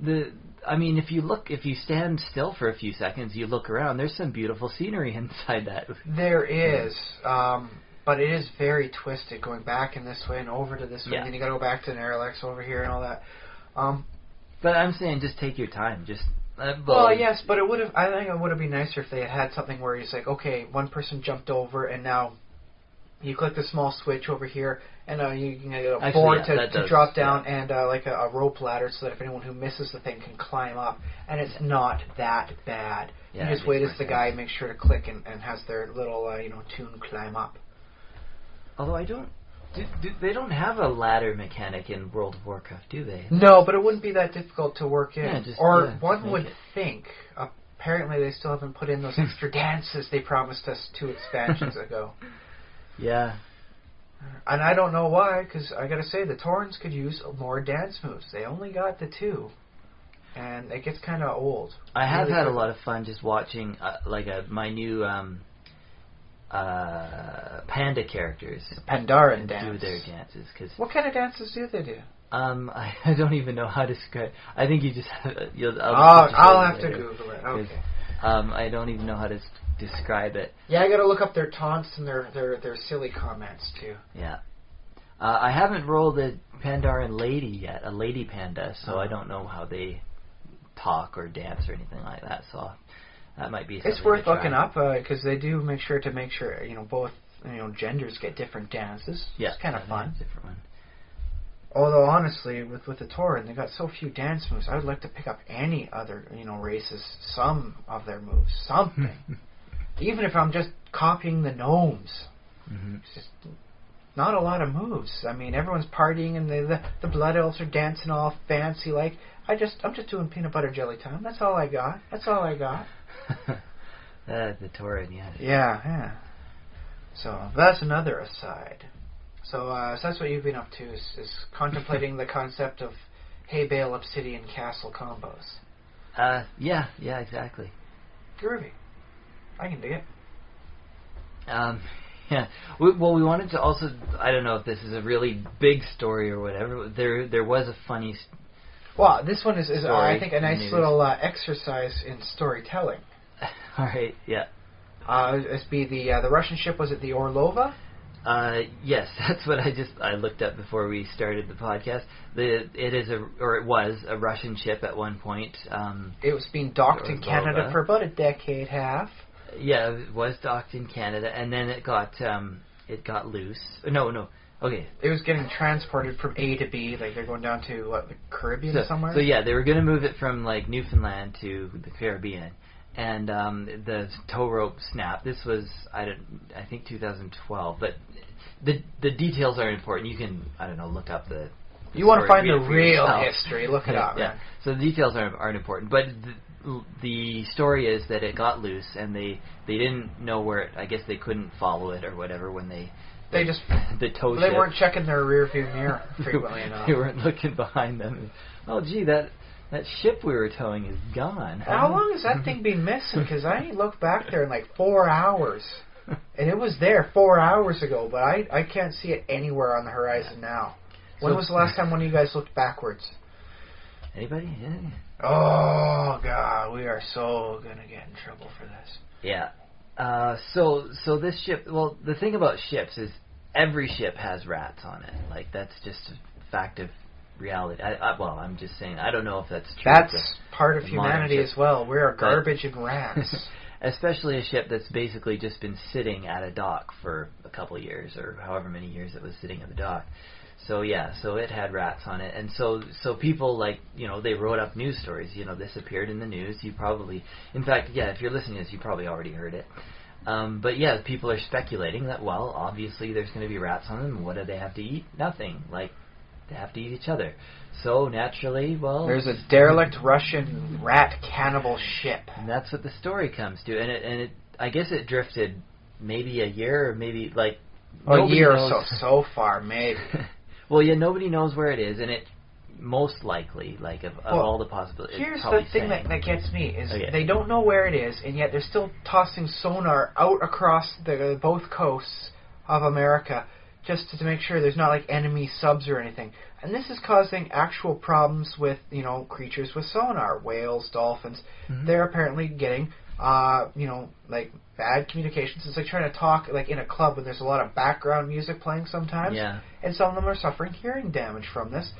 the I mean, if you look, if you stand still for a few seconds, you look around. There's some beautiful scenery inside that. There is, um, but it is very twisted, going back in this way and over to this way. Yeah. And then you got to go back to Naralex over here and all that. Um, But I'm saying, just take your time. Just Well, yes, but it would have. I think it would have been nicer if they had had something where it's like, okay, one person jumped over, and now you click the small switch over here, and uh, you can get a Actually, board yeah, to, to does, drop down, and uh, like a, a rope ladder, so that if anyone who misses the thing can climb up. And it's not that bad. Yeah, you just wait as the more guy makes sure to click and, and has their little, uh, you know, tune climb up. Although I don't, do, do, they don't have a ladder mechanic in World of Warcraft, do they? No, but it wouldn't be that difficult to work in. Yeah, just- or yeah, one would it. think. Apparently, they still haven't put in those extra dances they promised us two expansions ago. Yeah. And I don't know why, because I gotta say, the Tauren could use more dance moves. They only got the two. And it gets kind of old. I have Really had a lot of fun just watching uh, like a, my new um, uh, panda characters Pandaren do dance. their dances because What kind of dances do they do? um, I, I don't even know how to describe. I think you just you'll. I'll, I'll, just I'll have to later. Google it. 'Cause, Okay. Um, I don't even know how to s- describe it. Yeah, I gotta look up their taunts and their, their, their silly comments, too. Yeah. Uh, I haven't rolled a Pandaren lady yet, a lady panda, so. I don't know how they talk or dance or anything like that. So that might be. It's worth looking up, because they do make sure to make sure, you know, both you know genders get different dances. Yeah, It's kind of fun. Different one. Although honestly, with with the Tauren, they got so few dance moves. I would like to pick up any other you know races, some of their moves, something. Even if I'm just copying the gnomes, hmm it's just not a lot of moves. I mean, everyone's partying and the the, the blood elves are dancing all fancy like. I just I'm just doing peanut butter jelly time. That's all I got. That's all I got. Uh, the Tauren, yeah. Yeah, yeah. So that's another aside. So, uh, so that's what you've been up to is, is contemplating the concept of hay bale obsidian castle combos. Uh, yeah, yeah, exactly. Groovy. I can dig it. Um, Yeah. We, well, we wanted to also. I don't know if this is a really big story or whatever. There, there was a funny. Well, this one is, is uh, I think, a nice news. little uh, exercise in storytelling. All right. Yeah. Uh, be the uh, the Russian ship was it the Orlova? Uh, yes, that's what I just I looked up before we started the podcast. The it is a or it was a Russian ship at one point. Um, It was being docked in Canada for about a decade half. yeah, it was docked in Canada, and then it got um, it got loose. No, no. Okay, It was getting transported from A to B, like they're going down to what, the Caribbean so, somewhere. so yeah, they were going to move it from like Newfoundland to the Caribbean, and um, the tow rope snapped. This was I don't I think 2012, but the the details are important. You can I don't know look up the. the you want to find the real yourself. history? Look it yeah, up. yeah. man. So the details aren't, aren't important, but the, the story is that it got loose and they they didn't know where it. I guess they couldn't follow it or whatever when they They just the tow they weren't checking their rear view mirror frequently enough. they weren't looking behind them. Oh, gee, that that ship we were towing is gone. How long has that thing been missing? Because I ain't looked back there in like four hours, and it was there four hours ago, but I I can't see it anywhere on the horizon now. When So- was the last time one of you guys looked backwards? Anybody? Yeah. Oh God, we are so gonna get in trouble for this. Yeah. Uh, so so this ship. Well, the thing about ships is every ship has rats on it. Like that's just a fact of reality. I, I, well, I'm just saying. I don't know if that's true. That's part of humanity as well. We are garbage and rats. Especially a ship that's basically just been sitting at a dock for a couple of years or however many years it was sitting at the dock. So yeah, so it had rats on it, and so so people like you know they wrote up news stories. You know this appeared in the news. You probably, in fact, yeah, if you're listening to this, you probably already heard it. Um, but yeah, people are speculating that well, obviously there's going to be rats on them. What do they have to eat? Nothing. Like they have to eat each other. So naturally, well, There's a derelict Russian rat cannibal ship. and that's what the story comes to, and it and it I guess it drifted maybe a year or maybe like A year or so, so far, maybe. well, yeah, nobody knows where it is, and it most likely like of, of Well, all the possibilities. Here's the thing that, that gets me is Okay. they don't know where it is, and yet they're still tossing sonar out across the both coasts of America just to, to make sure there's not like enemy subs or anything. And this is causing actual problems with you know creatures with sonar, whales, dolphins. Mhm. They're apparently getting uh you know like bad communications. It's like trying to talk like in a club when there's a lot of background music playing sometimes yeah. and some of them are suffering hearing damage from this.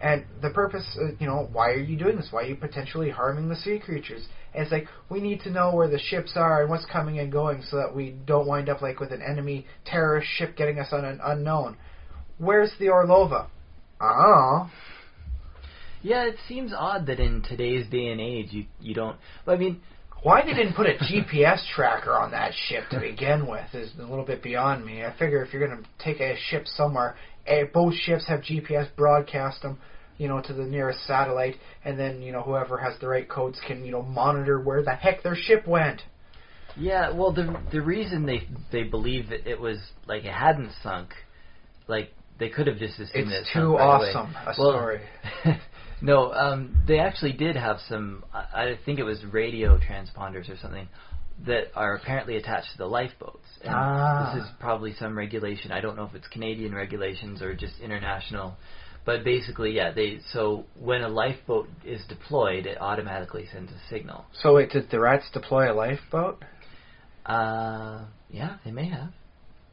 And the purpose, uh, you know, why are you doing this? Why are you potentially harming the sea creatures? And it's like we need to know where the ships are and what's coming and going, so that we don't wind up like with an enemy terrorist ship getting us on an unknown. Where's the Orlova? Oh, Yeah, it seems odd that in today's day and age you you don't. I mean, why they didn't put a GPS tracker on that ship to begin with is a little bit beyond me. I figure if you're going to take a ship somewhere, eh, both ships have GPS broadcast them, you know, to the nearest satellite, and then you know whoever has the right codes can you know monitor where the heck their ship went. yeah. Well, the the reason they they believe that it was like it hadn't sunk, like they could have just assumed It's it sunk too awesome a Well, story. no, um, they actually did have some. I, I think it was radio transponders or something that are apparently attached to the lifeboats. And Ah. This is probably some regulation. I don't know if it's Canadian regulations or just international. But basically, yeah, they so when a lifeboat is deployed, it automatically sends a signal. So wait, did the rats deploy a lifeboat? Uh, yeah, they may have.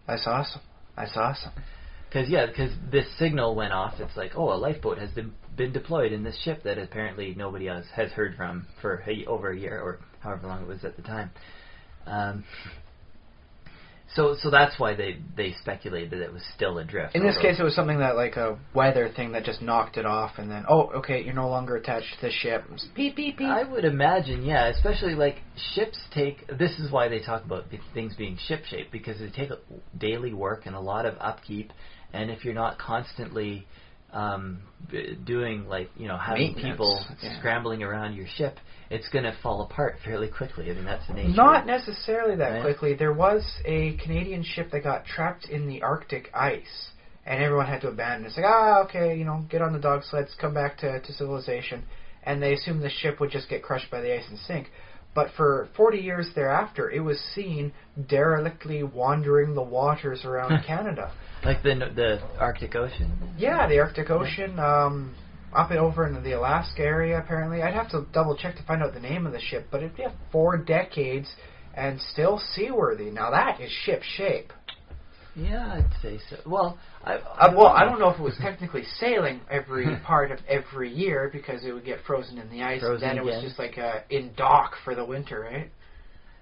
That's awesome. That's awesome. Because yeah, because this signal went off. It's like, oh, a lifeboat has been been deployed in this ship that apparently nobody else has heard from for a, over a year or however long it was at the time. Um, so so that's why they they speculated that it was still adrift. In this case, it was something that like a weather thing that just knocked it off, and then oh, okay, you're no longer attached to the ship. Beep beep beep. I would imagine, yeah, especially like ships take. This is why they talk about things being ship shaped because they take daily work and a lot of upkeep, and if you're not constantly um, b- doing like you know having people yeah. scrambling around your ship, it's going to fall apart fairly quickly. I mean that's the nature. Not necessarily that Right. quickly. There was a Canadian ship that got trapped in the Arctic ice, and everyone had to abandon. It. It's like, ah, okay, you know, get on the dog sleds, come back to, to civilization, and they assumed the ship would just get crushed by the ice and sink. But for 40 years thereafter, it was seen derelictly wandering the waters around Canada. Like the the Arctic Ocean. Yeah, the Arctic Ocean, um, up and over in the Alaska area. Apparently, I'd have to double check to find out the name of the ship, but it yeah, four decades and still seaworthy. Now that is ship shape. Yeah, I'd say so. Well, I, Uh, well, I don't know if it was technically sailing every part of every year because it would get frozen in the ice. Frozen then it was just like uh, in dock for the winter, right?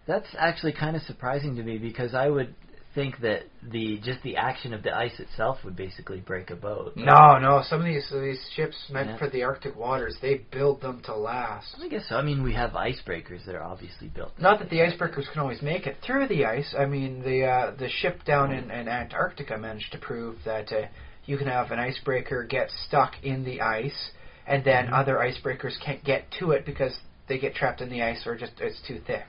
That's actually kind of surprising to me because I would think that the just the action of the ice itself would basically break a boat. No, no. Some of these these ships meant Yeah. for the Arctic waters, they build them to last. I guess so. I mean, we have icebreakers that are obviously built. Not that the icebreakers can always make it through the ice. I mean, the uh, the ship down in, in Antarctica managed to prove that uh, you can have an icebreaker get stuck in the ice, and then Mhm. other icebreakers can't get to it because they get trapped in the ice or just it's too thick.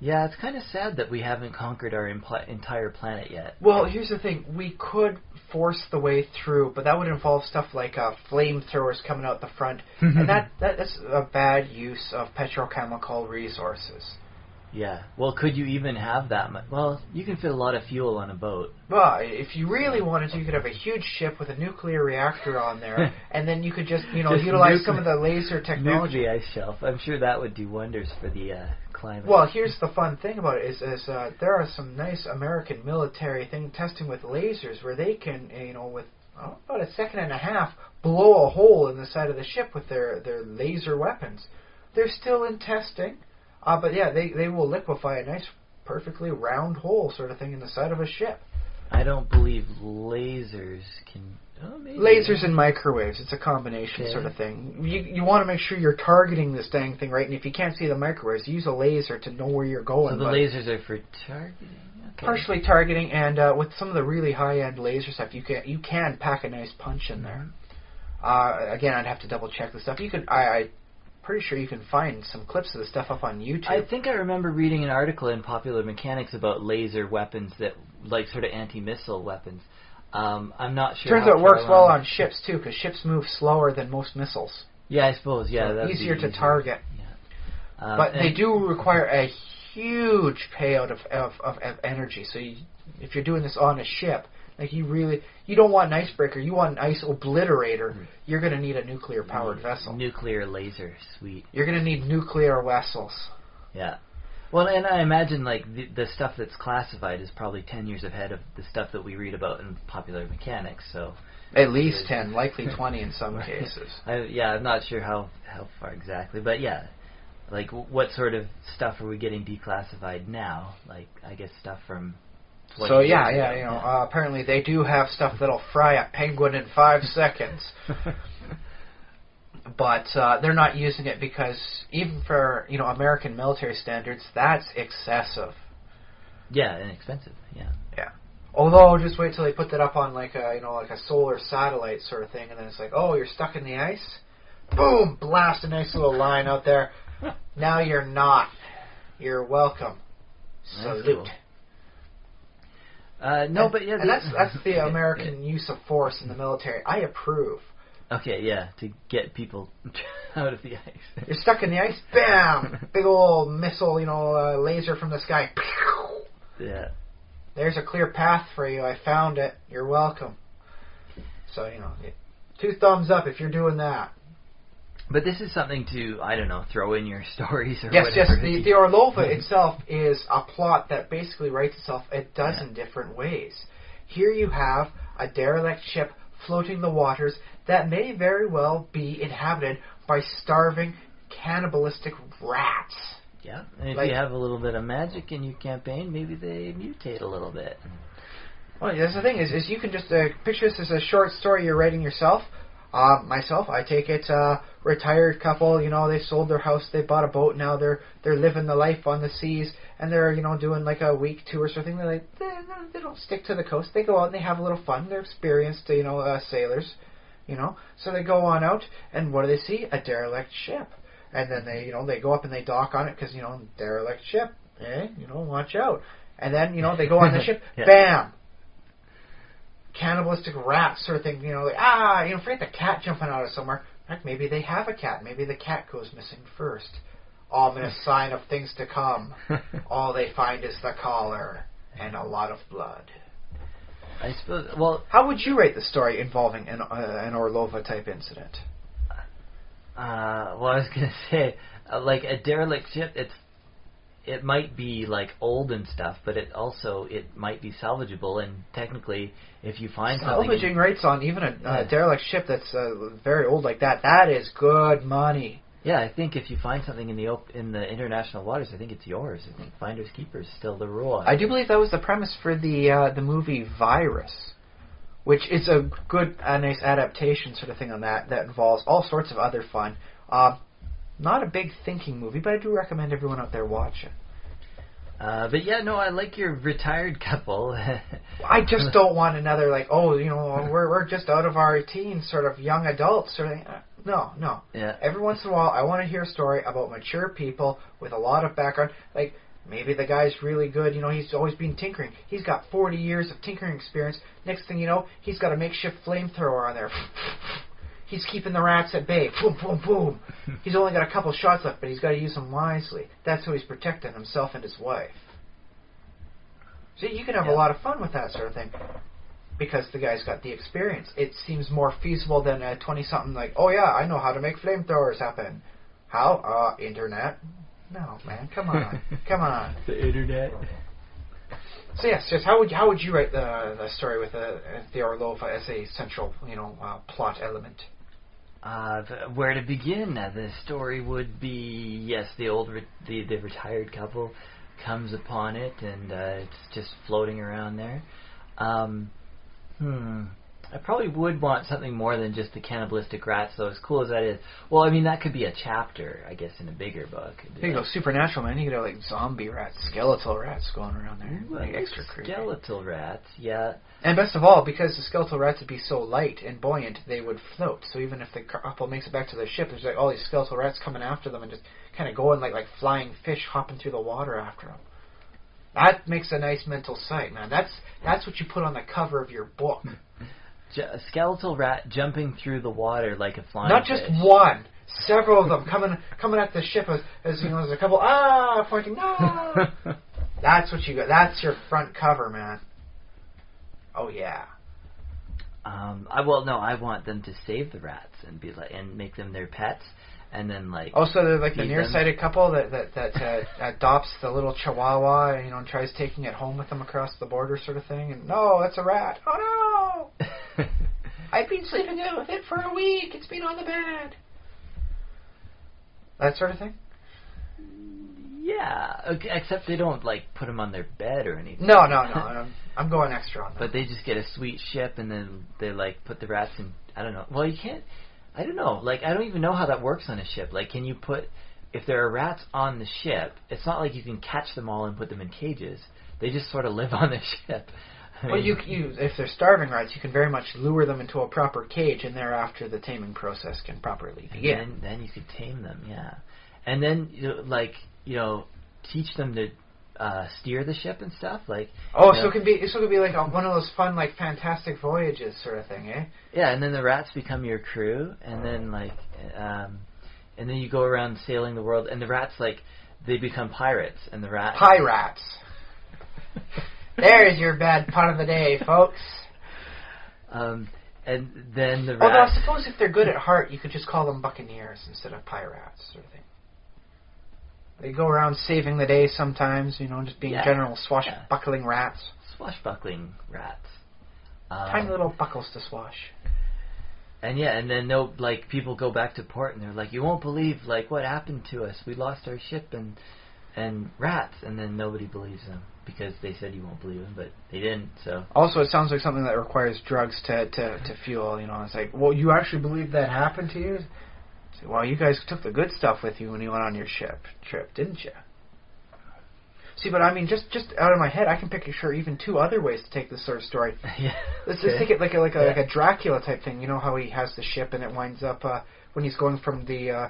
Yeah, it's kind of sad that we haven't conquered our impl- entire planet yet. Well, here's the thing: we could force the way through, but that would involve stuff like uh, flamethrowers coming out the front, and that, that that's a bad use of petrochemical resources. Yeah. Well, could you even have that much? Well, you can fit a lot of fuel on a boat. Well, if you really wanted to, you could have a huge ship with a nuclear reactor on there, and then you could just, you know, Just utilize nuke- some of the laser Nuke technology. the ice shelf. I'm sure that would do wonders for the uh, Well, here's the fun thing about it is, is uh, there are some nice American military thing testing with lasers where they can, uh, you know, with oh, about a second and a half, blow a hole in the side of the ship with their their laser weapons. They're still in testing, uh, but yeah, they they will liquefy a nice, perfectly round hole sort of thing in the side of a ship. I don't believe lasers can. Oh. Lasers and microwaves. It's a combination sort of thing. You you want to make sure you're targeting this dang thing right, and if you can't see the microwaves, use a laser to know where you're going. So the lasers are for targeting. Okay. partially targeting, and uh, with some of the really high end laser stuff, you can you can pack a nice punch in there. Uh, again, I'd have to double check the stuff. You could I. I Pretty sure you can find some clips of the stuff up on YouTube. I think I remember reading an article in Popular Mechanics about laser weapons that, like, sort of anti-missile weapons. Um, I'm not sure. Turns how out it works well on ships too, because ships move slower than most missiles. Yeah, I suppose. Yeah, So easier to easier. target. Yeah. Um, but they do require a huge payout of, of, of, of energy. So you, if you're doing this on a ship, like you really, you don't want an icebreaker. You want an ice obliterator. You're going to need a nuclear powered vessel. Nuclear laser, sweet. You're going to need nuclear vessels. Yeah. Well, and I imagine like the, the stuff that's classified is probably ten years ahead of the stuff that we read about in Popular Mechanics. So, At least ten, likely twenty in some cases. I, yeah, I'm not sure how how far exactly, but yeah, like w- what sort of stuff are we getting declassified now? Like I guess stuff from. So yeah, yeah, ago. you know, uh, apparently they do have stuff that'll fry a penguin in five seconds. But uh, they're not using it because even for you know American military standards, that's excessive. yeah, and expensive. Yeah. Although, just wait till they put that up on like a you know like a solar satellite sort of thing, and then it's like, oh, you're stuck in the ice. Boom! Blast a nice little line out there. Now you're not. You're welcome. Salute. cool. Uh, no, And- but yeah, and that's that's the American use of force in the military. I approve. Okay, yeah, to get people out of the ice. You're stuck in the ice. Bam! Big old missile, you know, uh, laser from the sky. Pew! yeah. There's a clear path for you. I found it. You're welcome. So you know, two thumbs up if you're doing that. But this is something to I don't know throw in your stories or Yes, yes. whatever. The, the Orlova itself is a plot that basically writes itself a dozen different ways. Here you have a derelict ship floating the waters that may very well be inhabited by starving, cannibalistic rats. yeah, and if like- you have a little bit of magic in your campaign, maybe they mutate a little bit. Well, that's the thing is, is you can just uh, picture this as a short story you're writing yourself. Uh, myself, I take it, uh, retired couple, you know, they sold their house, they bought a boat, now they're they're living the life on the seas, and they're you know doing like a week tour or something. They're like, they, they don't stick to the coast. They go out and they have a little fun. They're experienced, you know, uh, sailors, you know. So they go on out, and what do they see? A derelict ship, and then they you know they go up and they dock on it because you know derelict ship, eh? You know, watch out. And then you know they go on the ship, Yeah. bam, cannibalistic rats sort of thing. You know, like, ah, you know, forget the cat jumping out of somewhere. Maybe they have a cat. Maybe the cat goes missing first. ominous sign of things to come. All they find is the collar and a lot of blood. I suppose. Well, How would you rate the story involving an, uh, an Orlova type incident? Uh, well, I was gonna say, uh, like a derelict ship, it's it might be like old and stuff, but it also it might be salvageable. And technically, if you find something, Salvaging rates on even a uh, Yeah. derelict ship that's uh, very old like that, that is good money. Yeah, I think if you find something in the op- in the international waters, I think it's yours. I think finders keepers still the rule. I do believe that was the premise for the uh, the movie Virus, which is a good, a nice adaptation sort of thing on that that involves all sorts of other fun. Uh, not a big thinking movie, but I do recommend everyone out there watch it. Uh, but yeah, no, I like your retired couple. I just don't want another like, oh, you know, we're we're just out of our teens, sort of young adults, sort of. Thing. No, no. yeah. Every once in a while, I want to hear a story about mature people with a lot of background. Like maybe the guy's really good. You know, he's always been tinkering. He's got 40 years of tinkering experience. Next thing you know, he's got a makeshift flamethrower on there. He's keeping the rats at bay. Boom, boom, boom. He's only got a couple shots left, but he's got to use them wisely. That's how he's protecting himself and his wife. See, you can have a lot of fun with that sort of thing because the guy's got the experience. It seems more feasible than a 20 something like, oh yeah, I know how to make flamethrowers happen. How? Uh, internet. No, man, come on, come on. The internet. So yes, yes. How would how would you write the the story with the the Orlova as a central you know uh, plot element? Uh, where to begin? Uh, the story would be yes, the old re- the the retired couple comes upon it, and uh, it's just floating around there. Um, hmm. I probably would want something more than just the cannibalistic rats, though. As cool as that is, well, I mean that could be a chapter, I guess, in a bigger book. You go, supernatural man. You could have like zombie rats, skeletal rats going around there, like like extra creepy. skeletal rats, yeah. And best of all, because the skeletal rats would be so light and buoyant, they would float. So even if the couple makes it back to their ship, there's like all these skeletal rats coming after them and just kind of going like like flying fish hopping through the water after them. That makes a nice mental sight, man. That's that's what you put on the cover of your book. J- a skeletal rat jumping through the water like a flying Not just fish. one, several of them coming coming at the ship as, as you know, there's a couple ah pointing no. that's what you got. That's your front cover, man. Oh yeah. Um, I well, no, I want them to save the rats and be like and make them their pets, and then like Also, they're like the Feed them. nearsighted couple that that that uh, adopts the little Chihuahua, and you know, and tries taking it home with them across the border, sort of thing. And no, it's a rat. Oh no! I've been sleeping with it for a week. It's been on the bed. That sort of thing. yeah, okay, except they don't like put them on their bed or anything. No, no, no. I'm, I'm going extra on that. but they just get a sweet ship and then they like put the rats in. I don't know. Well, you can't. I don't know. Like I don't even know how that works on a ship. Like, can you put if there are rats on the ship? It's not like you can catch them all and put them in cages. They just sort of live on the ship. I Well, mean, you, you if they're starving rats, you can very much lure them into a proper cage, and thereafter the taming process can properly And then, then you could tame them, yeah. And then, you know, like, you know, teach them to uh, steer the ship and stuff. Like, Oh, you so know- it can be so it could be like a, one of those fun like fantastic voyages sort of thing, eh? yeah. And then the rats become your crew, and then like, um, and then you go around sailing the world, and the rats like they become pirates, and the rats. Pirates. There's your bad pun of the day, folks. Um, and then the Although I rats. suppose if they're good at heart, you could just call them buccaneers instead of pirates, sort of thing. They go around saving the day sometimes, you know, just being Yeah. general swashbuckling rats. swashbuckling rats. Um, Tiny little buckles to swash. And yeah, and then no, like people go back to port and they're like, "You won't believe like what happened to us. We lost our ship and and rats." And then nobody believes them because they said you won't believe them, but they didn't. So Also, it sounds like something that requires drugs to, to, to fuel. You know, it's like, well, you actually believe that happened to you? Well, you guys took the good stuff with you when you went on your ship trip, didn't you? See, but I mean, just just out of my head, I can picture even two other ways to take this sort of story. yeah, Let's just okay. take it like a like a like a Dracula type thing. You know how he has the ship and it winds up uh, when he's going from the uh,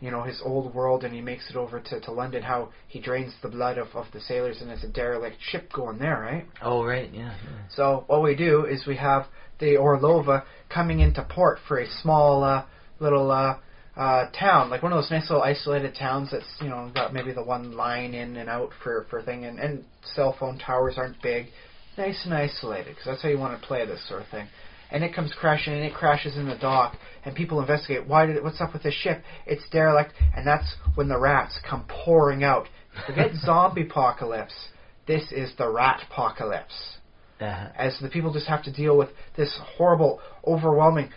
you know his old world and he makes it over to, to London. How he drains the blood of, of the sailors and it's a derelict ship going there, right? Oh right, yeah. yeah. So what we do is we have the Orlova coming into port for a small uh, little uh, uh, town, like one of those nice little isolated towns that's you know got maybe the one line in and out for for thing, and, and cell phone towers aren't big, nice and isolated because that's how you want to play this sort of thing. And it comes crashing, and it crashes in the dock, and people investigate. Why did it? What's up with this ship? It's derelict, and that's when the rats come pouring out. Forget zombie apocalypse. This is the rat apocalypse Uh, as the people just have to deal with this horrible, overwhelming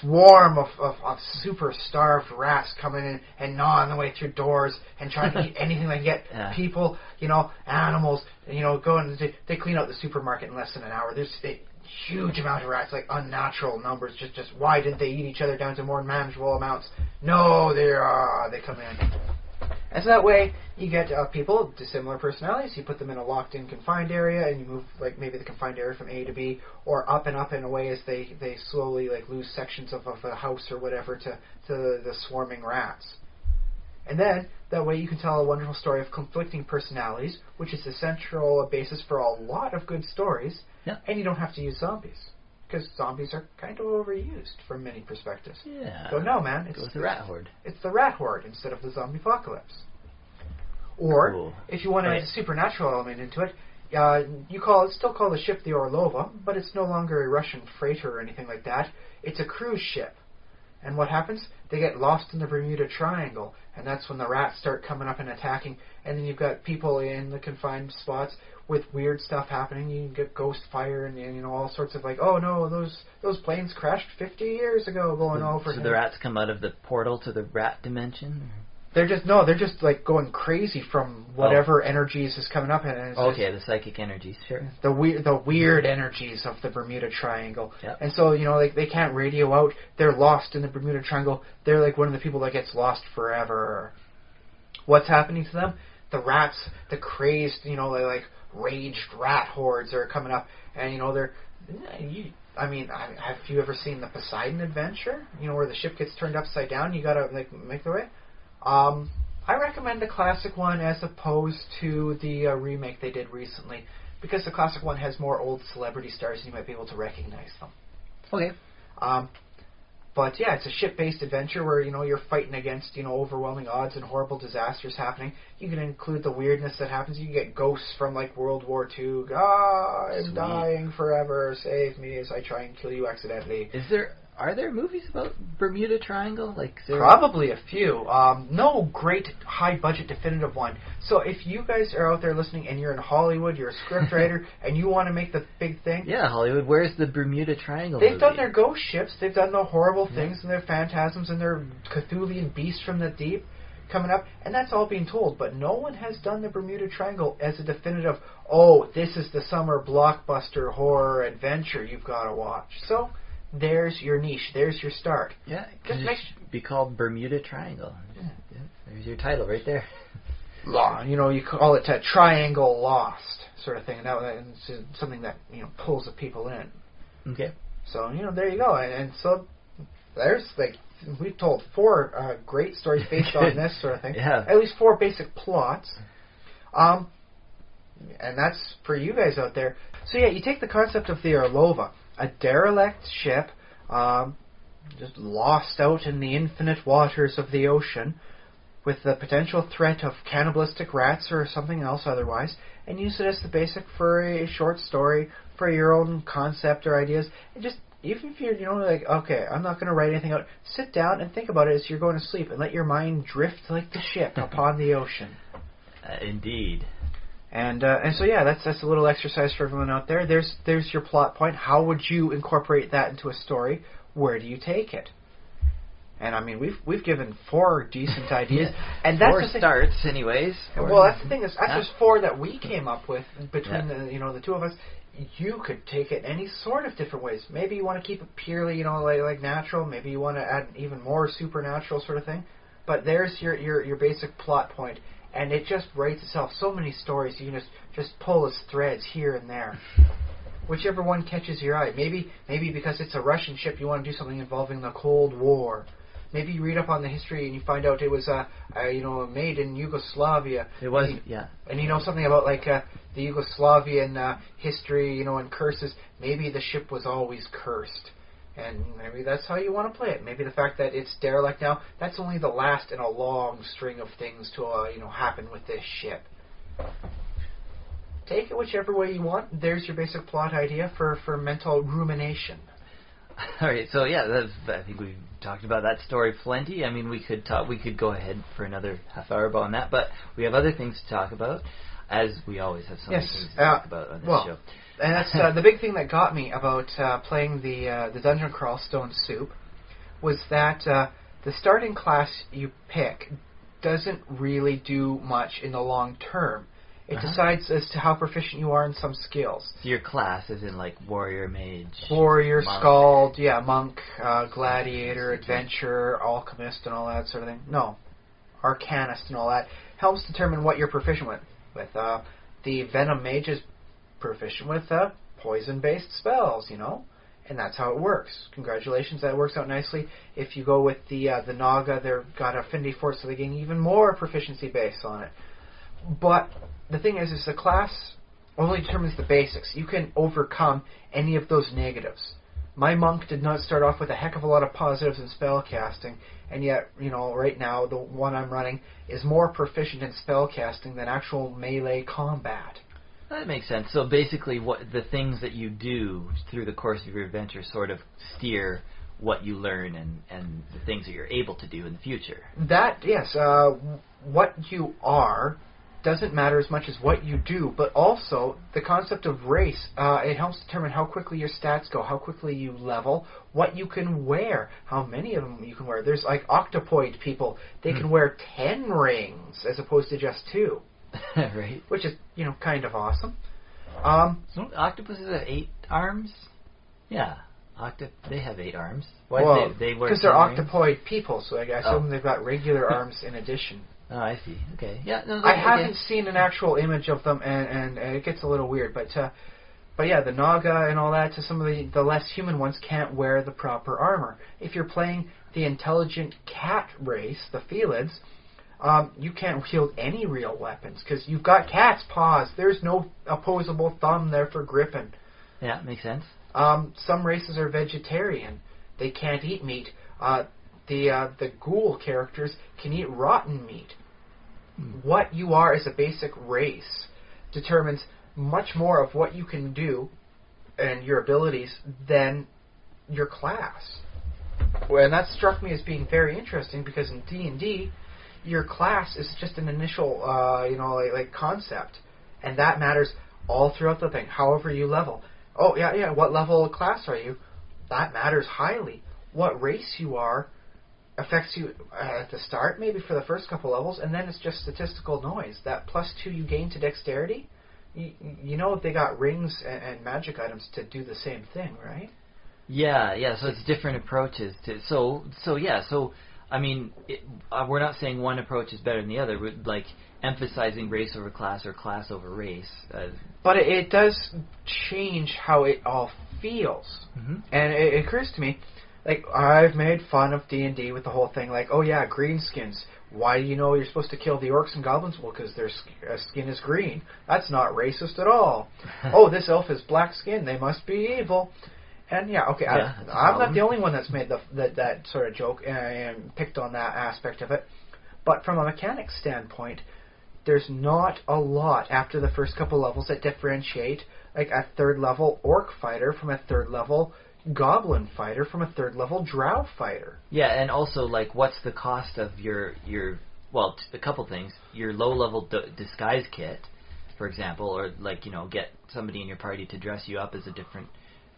swarm of, of, of super starved rats coming in and gnawing their way through doors and trying to eat anything they can get. Yeah. People, you know, animals, you know, going to, they clean out the supermarket in less than an hour. There's a huge amount of rats, like unnatural numbers. Just, just why didn't they eat each other down to more manageable amounts? No, they are. Uh, They come in. And so that way, you get uh, people with dissimilar personalities. You put them in a locked-in confined area, and you move like maybe the confined area from A to B, or up and up in a way as they they slowly like lose sections of, of a house or whatever to to the swarming rats. And then that way you can tell a wonderful story of conflicting personalities, which is the central basis for a lot of good stories. Yeah. And you don't have to use zombies because zombies are kind of overused from many perspectives. yeah. So no, man, it's the rat horde. it's the rat horde instead of the zombie apocalypse. Or Cool. if you want to Right. add a supernatural element into it, uh, you call it still call the ship the Orlova, but it's no longer a Russian freighter or anything like that. It's a cruise ship. And what happens? They get lost in the Bermuda Triangle, and that's when the rats start coming up and attacking. And then you've got people in the confined spots with weird stuff happening. You can get ghost fire and, and you know all sorts of like, oh no, those those planes crashed 50 years ago, going over. so here. the rats come out of the portal to the rat dimension. Mm-hmm. They're just no, they're just like going crazy from oh. whatever energies is coming up, and Okay, the psychic energies. Sure. the weird, the weird energies of the Bermuda Triangle. Yep. And so you know, like they can't radio out. They're lost in the Bermuda Triangle. They're like one of the people that gets lost forever. What's happening to them? The rats, the crazed, you know, like, like raged rat hordes are coming up, and you know they're. You, I mean, I- have you ever seen the Poseidon Adventure? You know, where the ship gets turned upside down. You gotta like make the way. Um, I recommend the classic one as opposed to the uh, remake they did recently, because the classic one has more old celebrity stars and you might be able to recognize them. Okay. Um, but yeah, it's a ship-based adventure where you know you're fighting against you know overwhelming odds and horrible disasters happening. You can include the weirdness that happens. You can get ghosts from like World War II. Ah, I'm Sweet. dying forever. Save me as I try and kill you accidentally. Is there are there movies about Bermuda Triangle? Like there Probably a few. Um, no great high budget definitive one. So if you guys are out there listening and you're in Hollywood, you're a scriptwriter, and you want to make the big thing, Yeah, Hollywood. Where's the Bermuda Triangle? they've movie? done their ghost ships, they've done the horrible things and their phantasms and their Cthulhian beasts from the deep coming up, and that's all being told. But no one has done the Bermuda Triangle as a definitive. Oh, this is the summer blockbuster horror adventure you've got to watch. So. There's your niche. There's your start. Yeah, it Just could make be called Bermuda Triangle. Yeah. Yeah, there's your title right there. law. You know, you call it a triangle lost sort of thing, and that and it's something that you know pulls the people in. Okay. So you know, there you go, and, and so there's like we've told four uh, great stories based on this sort of thing. Yeah. At least four basic plots. Um, and that's for you guys out there. So yeah, you take the concept of the Orlova, a derelict ship, um, just lost out in the infinite waters of the ocean, with the potential threat of cannibalistic rats or something else otherwise, and use it as the basic for a short story for your own concept or ideas, and just even if you're, you know, like, okay, I'm not going to write anything out, sit down and think about it as you're going to sleep, and let your mind drift like the ship upon the ocean. Uh, indeed. And uh, and so yeah, that's that's a little exercise for everyone out there. There's there's your plot point. How would you incorporate that into a story? Where do you take it? And I mean, we've we've given four decent ideas, and that's Four the thing. starts, anyways. Well, that's the thing is, that's Yeah. just four that we came up with between Yeah. the you know the two of us. You could take it any sort of different ways. Maybe you want to keep it purely you know like like natural. Maybe you want to add even more supernatural sort of thing. But there's your your your basic plot point, and it just writes itself. So many stories you can just just pull as threads here and there. Whichever one catches your eye. Maybe maybe because it's a Russian ship, you want to do something involving the Cold War. Maybe you read up on the history and you find out it was uh, uh you know made in Yugoslavia. It was, And you, yeah. and you know something about like uh, the Yugoslavian uh, history, you know, and curses. Maybe the ship was always cursed. And maybe that's how you want to play it. Maybe the fact that it's derelict now, that's only the last in a long string of things to uh, you know happen with this ship. Take it whichever way you want. There's your basic plot idea for, for mental rumination. All right, so yeah, that's, I think we've talked about that story plenty. I mean, we could talk, we could go ahead for another half hour on that, but we have other things to talk about, as we always have so many Yes, things to uh, talk about on this well, show. And that's uh, the big thing that got me about uh, playing the uh, the dungeon crawl stone soup was that uh, the starting class you pick doesn't really do much in the long term. It Uh-huh. decides as to how proficient you are in some skills. So your class is in like warrior, mage, Warrior, monk. skald, yeah, monk, uh, gladiator, adventurer, alchemist, and all that sort of thing. No, arcanist and all that helps determine what you're proficient with. With uh, the venom mage is proficient with uh, poison-based spells, you know, and that's how it works. Congratulations, that works out nicely. If you go with the uh, the Naga, they've got affinity for it, so they gain even more proficiency base on it. But the thing is, is the class only determines the basics. You can overcome any of those negatives. My monk did not start off with a heck of a lot of positives in spell casting, and yet, you know, right now the one I'm running is more proficient in spell casting than actual melee combat. That makes sense. So basically, what the things that you do through the course of your adventure sort of steer what you learn and and the things that you're able to do in the future. That yes, uh, what you are doesn't matter as much as what you do, but also the concept of race. Uh, it helps determine how quickly your stats go, how quickly you level, what you can wear, how many of them you can wear. There's like octopoid people; they Hmm. can wear ten rings as opposed to just two, right? which is you know kind of awesome. Um, So octopuses have eight arms. Yeah, octop they have eight arms. Why do well, they, they because they're 10 rings? octopoid people, so I I assume Oh. they've got regular arms in addition. Oh, I see. Okay. Yeah. No, I okay. haven't seen an actual image of them, and, and, and it gets a little weird. But uh, but yeah, the Naga and all that. To some of the the less human ones can't wear the proper armor. If you're playing the intelligent cat race, the Felids, um, you can't wield any real weapons because you've got cat's paws. There's no opposable thumb there for gripping. Yeah, makes sense. Um, some races are vegetarian; they can't eat meat. Uh, the uh, the ghoul characters can eat rotten meat. What you are as a basic race determines much more of what you can do and your abilities than your class. And that struck me as being very interesting because in D and D, your class is just an initial, uh, you know, like, like concept, and that matters all throughout the thing. However you level. Oh yeah, yeah. What level of class are you? That matters highly. What race you are affects you at the start, maybe for the first couple levels, and then it's just statistical noise. That plus two you gain to dexterity. You, you know they got rings and, and magic items to do the same thing, right? Yeah, yeah. So it's different approaches to. So so yeah. So I mean, it, uh, we're not saying one approach is better than the other. We're like emphasizing race over class or class over race. Uh, But it, it does change how it all feels. mhm. And it, it occurs to me, like I've made fun of D and D with the whole thing, like, oh yeah, greenskins. Why do you know you're supposed to kill the orcs and goblins? Well, because their uh, skin is green. That's not racist at all. oh, this elf has black skin. They must be evil. And yeah, okay, I, I'm not the only one that's made the, that that sort of joke and, and picked on that aspect of it. But from a mechanics standpoint, there's not a lot after the first couple levels that differentiate like a third level orc fighter from a third level goblin fighter from a third level drow fighter. Yeah, and also like, what's the cost of your your well, t- a couple things. Your low level d- disguise kit, for example, or like you know, get somebody in your party to dress you up as a different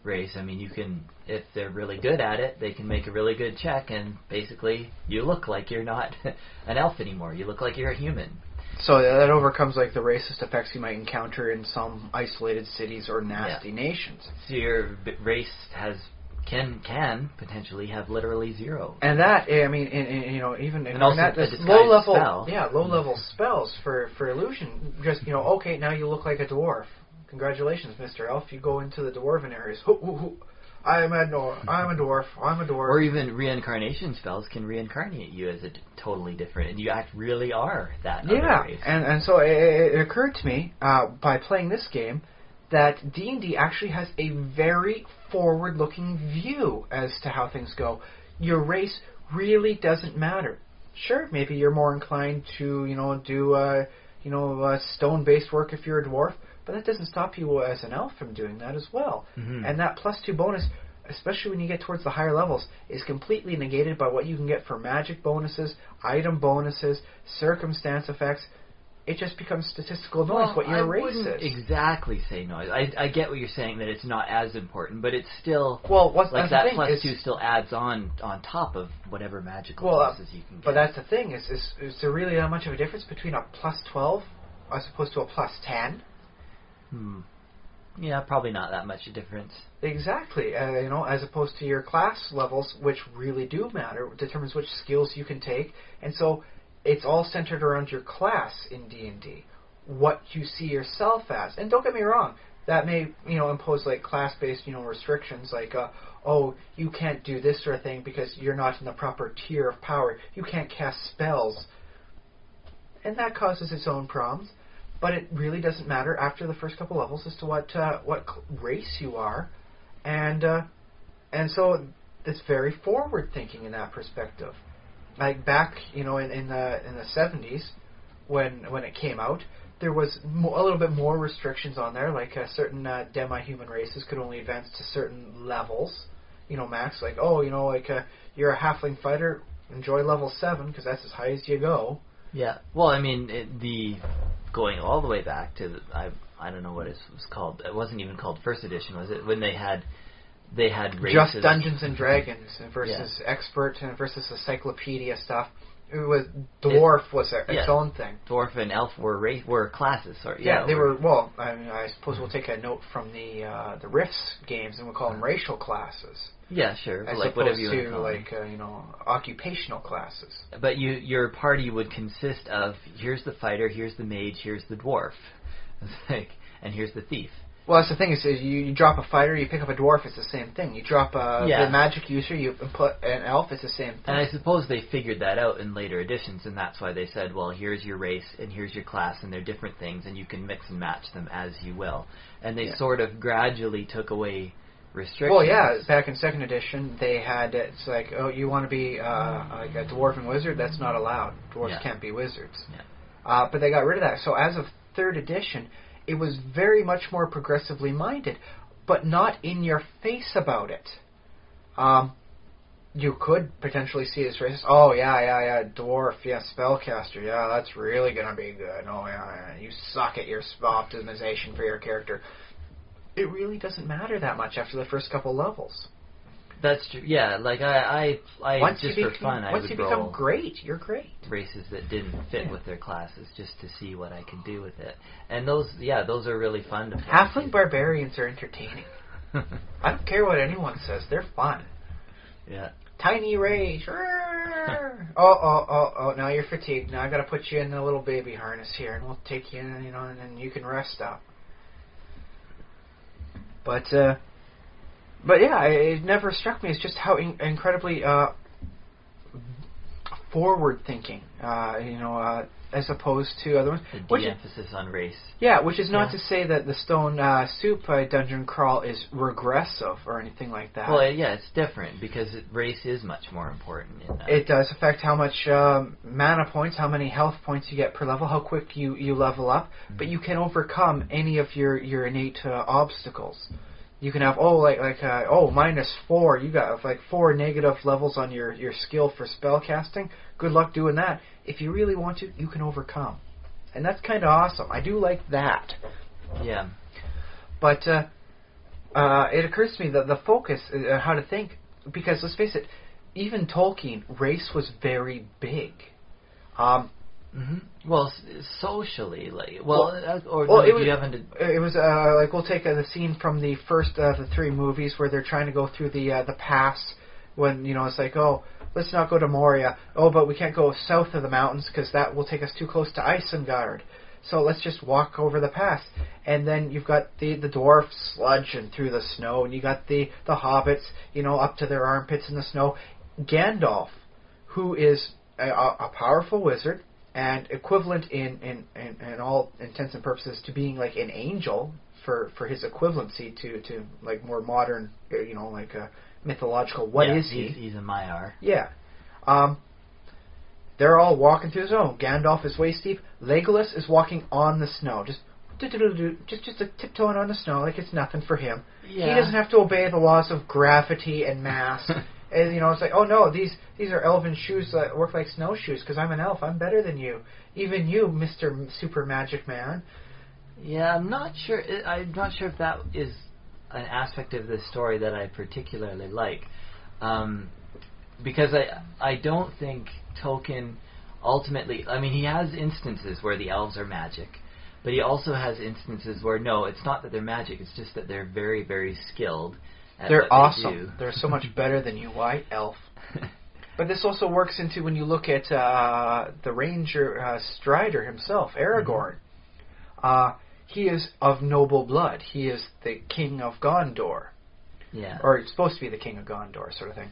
race. I mean, you can if they're really good at it, they can make a really good check, and basically, you look like you're not an elf anymore. You look like you're a human. So that overcomes like the racist effects you might encounter in some isolated cities or nasty nations. So your b- race has can can potentially have literally zero. And that, eh, I mean, in, in, you know, even And also that, low level, spell. yeah, low level spells for for illusion. Just you know, okay, now you look like a dwarf. Congratulations, Mister Elf. You go into the dwarven areas. Hoo, hoo, hoo. I'm a dwarf. I'm a dwarf. I'm a dwarf. Or even reincarnation spells can reincarnate you as a d- totally different, and you act really are that Yeah, and and so it, it occurred to me uh, by playing this game that D&D actually has a very forward-looking view as to how things go. Your race really doesn't matter. Sure, maybe you're more inclined to, you know, do, uh, you know, uh, stone-based work if you're a dwarf, but that doesn't stop you as an elf from doing that as well. Mhm. And that plus two bonus, especially when you get towards the higher levels, is completely negated by what you can get for magic bonuses, item bonuses, circumstance effects. It just becomes statistical noise Well, what your I race wouldn't is. exactly say noise. I, I get what you're saying that it's not as important, but it's still well, what's like that plus is, two still adds on on top of whatever magical Well, uh, bonuses you can get. But that's the thing is, is is there really that much of a difference between a plus twelve as opposed to a plus ten? Hmm. yeah, probably not that much a difference. Exactly. Uh, you know, as opposed to your class levels, which really do matter, determines which skills you can take, and so it's all centered around your class in D and D, what you see yourself as. And don't get me wrong, that may you know impose like class-based you know restrictions, like uh, oh you can't do this sort of thing because you're not in the proper tier of power. You can't cast spells, and that causes its own problems. But it really doesn't matter after the first couple levels as to what uh, what race you are, and uh, and so it's very forward thinking in that perspective. Like back, you know, in, in the in the seventies, when when it came out, there was mo- a little bit more restrictions on there. Like uh, certain uh, demi-human races could only advance to certain levels. You know, max. Like, oh, you know, like uh, you're a halfling fighter, enjoy level seven because that's as high as you go. Yeah. Well, I mean, it, the going all the way back to the, I I don't know what it was called. It wasn't even called first edition, was it? When they had they had races. Just Dungeons and Dragons versus expert and versus encyclopedia stuff. It was dwarf was a, its own thing. Dwarf and elf were ra- were classes. Or, Yeah, yeah, they were. Well, I, mean, I suppose we'll take a note from the uh, the Rifts games, and we'll call them racial classes, Yeah, sure. as like opposed you to to call them. like uh, you know occupational classes. But you, your party would consist of here's the fighter, here's the mage, here's the dwarf, It's like, and here's the thief. Well, that's the thing is, is you, you drop a fighter, you pick up a dwarf, it's the same thing. You drop a Yeah. the magic user, you put an elf, it's the same thing. And I suppose they figured that out in later editions, and that's why they said, well, here's your race and here's your class, and they're different things, and you can mix and match them as you will. And they Yeah. sort of gradually took away restrictions. Well, yeah, back in second edition, they had it's like, oh, you want to be uh, like a dwarven wizard? That's not allowed. Dwarves Yeah. can't be wizards. Yeah. Uh, but they got rid of that. So as of third edition, it was very much more progressively minded, but not in your face about it. Um, you could potentially see as racist. Oh yeah, yeah, yeah, dwarf, yeah, spellcaster, yeah, that's really gonna be good. Oh yeah, yeah, you suck at your spell optimization for your character. It really doesn't matter that much after the first couple levels. That's true. Yeah, like I, I, I once just you for become, fun, I once would you become great, you're great. races that didn't fit Yeah. with their classes just to see what I could do with it. And those, yeah, those are really fun to play. Halfling barbarians are entertaining. I don't care what anyone says; they're fun. yeah. Tiny rage. Oh, oh, oh, oh! Now you're fatigued. Now I gotta put you in the little baby harness here, and we'll take you, in, you know, and then you can rest up. But, uh, but yeah, it, never struck me as just how in- incredibly uh, forward-thinking, uh, you know, uh, as opposed to other ones. The de-emphasis on race. yeah, which is not Yeah. to say that the Stone uh, Soup uh, Dungeon Crawl is regressive or anything like that. Well, yeah, it's different because it, race is much more important in that. It does affect how much um, mana points, how many health points you get per level, how quick you, you level up. But you can overcome any of your your innate uh, obstacles. You can have oh like like uh, oh minus four. You got like four negative levels on your your skill for spell casting. Good luck doing that. If you really want to, you can overcome, and that's kind of awesome. I do like that. yeah. But uh, uh, it occurs to me that the focus, uh, how to think, because let's face it, even Tolkien, race was very big. Um, hmm Well, socially, like, well, uh, or well, no, it was- you haven't. it was uh, like we'll take uh, the scene from the first of the three movies where they're trying to go through the uh, the pass when you know it's like oh let's not go to Moria. Oh but we can't go south of the mountains because that will take us too close to Isengard. So let's just walk over the pass. And then you've got the the dwarfs sludging through the snow and you got the the hobbits you know up to their armpits in the snow. Gandalf who is a, a powerful wizard and equivalent in, in, in, in all intents and purposes to being like an angel for, for his equivalency to, to like more modern, you know, like a mythological. What is yeah, he? He's, he's a Maiar. Yeah. Um, they're all walking through the snow. Gandalf is waist deep. Legolas is walking on the snow, just just just a tiptoeing on the snow like it's nothing for him. Yeah. He doesn't have to obey the laws of gravity and mass. and you know, it's like, oh no, these these are elven shoes that work like snowshoes because I'm an elf. I'm better than you. Even you, Mister Super Magic Man. Yeah, I'm not sure. I'm not sure if that is an aspect of this story that I particularly like, um, because I I don't think Tolkien ultimately. I mean, he has instances where the elves are magic, but he also has instances where no, it's not that they're magic. It's just that they're very very skilled. At They're awesome. They. They're so much better than you, white elf. But this also works into when you look at uh, the Ranger uh, Strider himself, Aragorn. Uh, he is of noble blood. He is the king of Gondor, yeah. or he's supposed to be the king of Gondor, sort of thing.